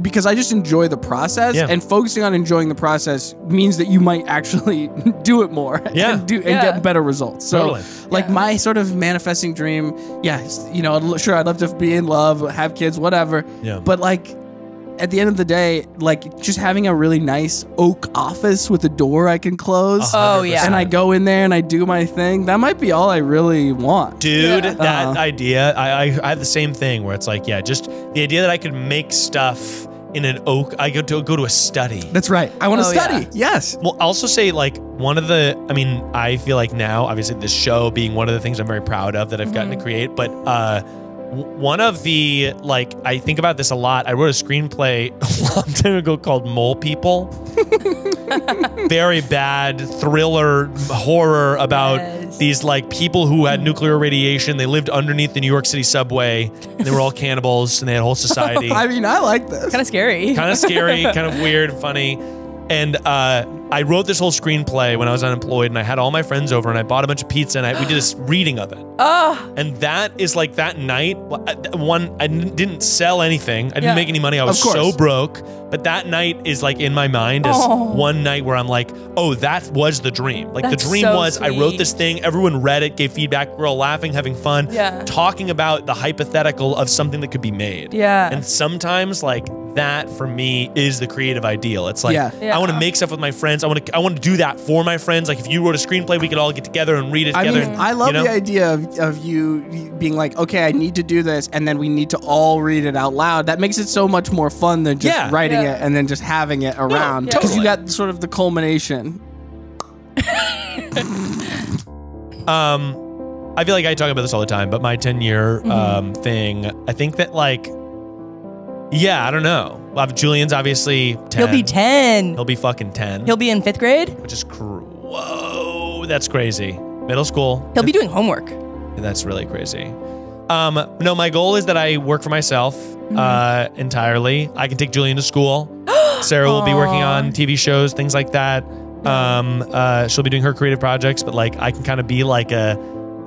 Because I just enjoy the process, Yeah. and focusing on enjoying the process means that you might actually *laughs* do it more, Yeah. and do and Yeah. get better results. So, Totally. like Yeah. my sort of manifesting dream, yes, you know, sure, I'd love to be in love, have kids, whatever. Yeah. But like, at the end of the day, like just having a really nice oak office with a door I can close, Oh, yeah. and I go in there and I do my thing. That might be all I really want. Dude, Yeah. that Uh-huh. idea, I, I, I have the same thing where it's like, yeah, just the idea that I could make stuff in an oak, I go to go to a study. That's right. I want to Oh, study. yeah. Yes. Well, I'll also say like one of the, I mean, I feel like now, obviously, this show being one of the things I'm very proud of that I've gotten to create, but uh, w- one of the like, I think about this a lot. I wrote a screenplay *laughs* a long time ago called Mole People. *laughs* very bad thriller horror about Yes. these like people who had nuclear radiation. They lived underneath the New York City subway. And they were all cannibals, and they had a whole society *laughs* I mean, I like this. kind of scary. kind of scary, kind of weird, funny. And uh, I wrote this whole screenplay when I was unemployed, and I had all my friends over, and I bought a bunch of pizza, and I, we did this *gasps* reading of it. Oh, And that is like that night. uh, One, I didn't didn't sell anything. I didn't Yeah. make any money. I was Of course. so broke. But that night is like in my mind as Oh. one night where I'm like, oh, that was the dream. Like That's the dream so was I wrote this thing. Everyone read it, gave feedback. We're all laughing, having fun, Yeah. talking about the hypothetical of something that could be made. Yeah. And sometimes like that for me is the creative ideal. It's like Yeah. Yeah. I want to make stuff with my friends. I want to I want to do that for my friends. Like if you wrote a screenplay, we could all get together and read it I together. mean, I love you know? the idea of, of you being like, okay, I need to do this, and then we need to all read it out loud. That makes it so much more fun than just Yeah. writing Yeah. it and then just having it around because you totally. got sort of the culmination. *laughs* Um, I feel like I talk about this all the time, but my 10 year Mm-hmm. um, thing, I think that like, yeah, I don't know. Well, Julian's obviously 10. he'll be 10. He'll be fucking 10. He'll be in fifth grade. which is cr- whoa, that's crazy. Middle school. He'll be doing homework. That's really crazy. Um, no, my goal is that I work for myself uh, entirely. I can take Julian to school. *gasps* Sarah will be working on TV shows, things like that. Um, uh, she'll be doing her creative projects, but like I can kind of be like a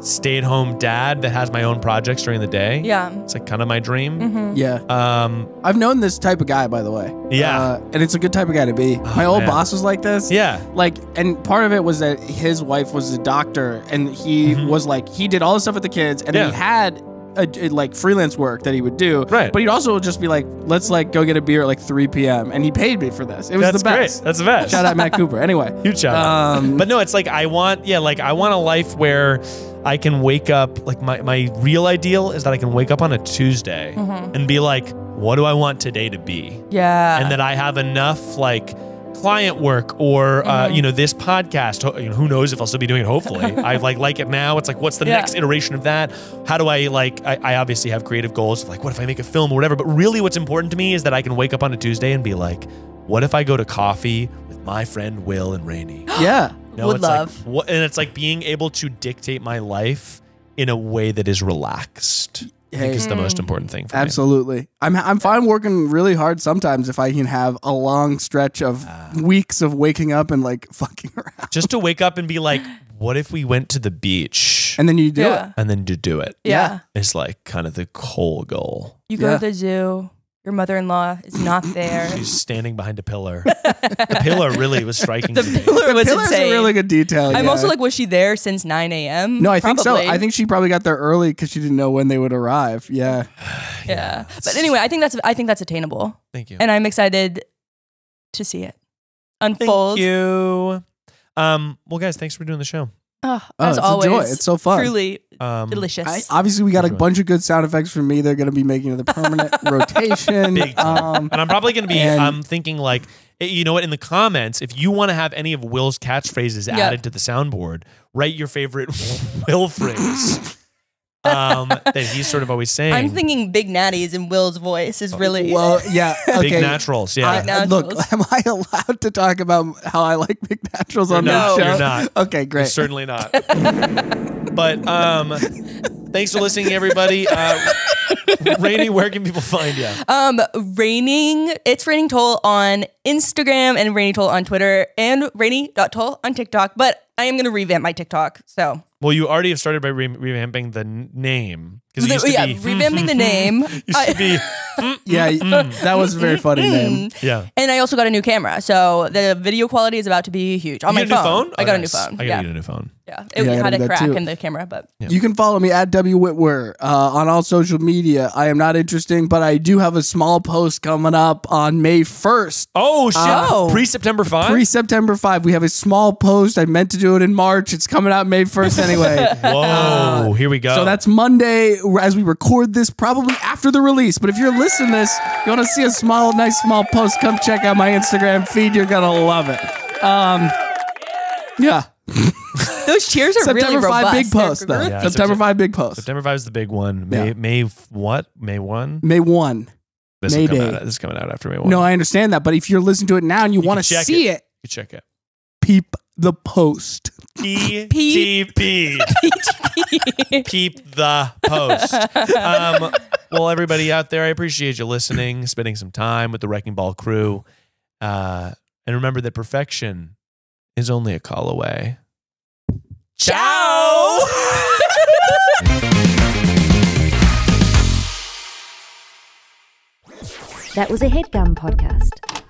stay-at-home dad that has my own projects during the day. Yeah. It's like kind of my dream. Mm-hmm. Yeah, Um, I've known this type of guy, by the way. Yeah. uh, and it's a good type of guy to be. My old man. boss was like this. yeah. like and part of it was that his wife was a doctor and he was like he did all the stuff with the kids and then he. Had a, a, like freelance work that he would do Right. but he'd also just be like let's like go get a beer at like 3 p.m and he paid me for this it was That's the best great. That's the best. shout out matt cooper anyway *laughs* Huge shout out. Um, but no, it's like I want, yeah, like I want a life where I can wake up. Like my my real ideal is that I can wake up on a Tuesday and be like, what do I want today to be? Yeah. and that I have enough like client work or uh, Mm-hmm. you know this podcast. You know, who knows if I'll still be doing it hopefully. *laughs* I like like it now. It's like what's the Yeah. next iteration of that? How do I like I, I obviously have creative goals of like what if I make a film or whatever but really what's important to me is that I can wake up on a Tuesday and be like what if I go to coffee with my friend Will and Rainie? *gasps* Yeah. You know, Would it's like, love. what, and it's like being able to dictate my life in a way that is relaxed I think Hey. is the most important thing for me absolutely i'm i'm fine working really hard sometimes if i can have a long stretch of Ah. weeks of waking up and like *laughs* fucking around just to wake up and be like what if we went to the beach and then you do yeah. it and then to do it yeah. is like kind of the whole goal. You go Yeah. to the zoo. Your mother-in-law is not *coughs* there. She's standing behind a pillar. the pillar really was striking. *laughs* the to me. pillar was Pillar's insane. a really good detail I'm yeah. also like, was she there since 9 a.m.? no, I think so. I think she probably got there early because she didn't know when they would arrive. *sighs* *sighs* Yeah. Yeah. But anyway, I think that's I think that's attainable, Thank you. and I'm excited to see it unfold. Thank you. Um, well, guys, thanks for doing the show. Oh, Oh, as it's a always, joy. It's so fun. Truly Um, delicious. I, obviously, we got a bunch of good sound effects from me. They're going to be making the permanent *laughs* rotation. Big time. Um, and I'm probably going to be. and- I'm thinking like, eh, you know what? In the comments, if you want to have any of Will's catchphrases Yeah. added to the soundboard, write your favorite *laughs* Will phrase um, that he's sort of always saying. I'm thinking Big Natties in Will's voice is really. well, yeah. Okay. big naturals. Yeah. I- Big look, am I allowed to talk about how I like big naturals on You're this not. show? You're not. Okay, great. Certainly not. but um, thanks for listening, everybody. Uh, Rainie, where can people find you? Um, raining. It's Rainie Toll on Instagram and Rainie Toll on Twitter and rainie.toll on TikTok. But I am gonna revamp my TikTok. So Well, you already have started by re- revamping the name because it used to yeah, be revamping the *laughs* name. used to be yeah, that was a very funny name. *laughs* yeah. And I also got a new camera, so the video quality is about to be huge on You my got a new phone. phone? I Oh, got a new nice. phone. I gotta yeah, get a new phone. yeah. It Yeah, I gotta had do a that crack too. in the camera, but You can follow me at W Witwer uh, on all social media. I am not interesting, but I do have a small post coming up on May 1st. Oh shit! Oh. Pre September five. Pre September 5. We have a small post. I meant to do it in March. It's coming out May 1st anyway. *laughs* Whoa! here we go. So that's Monday as we record this, probably after the release. But if you're listening to this, you want to see a small, nice small post, come check out my Instagram feed. You're gonna love it. Um, yeah, *laughs* those cheers are September really 5 robust. big They're post though. Yeah, September September- 5 big post. September five is the big one. May Yeah. May f- what? May one. May 1. This May will come Day. out. This is coming out after May one. No, I understand that, but if you're listening to it now and you, You want can to check see it. it, You check it. peep the post. P P- T P. Peep the post. Um, well, everybody out there, I appreciate you listening, spending some time with the Wrecking Ball crew, uh, and remember that perfection is only a call away. Ciao. That was a headgum podcast.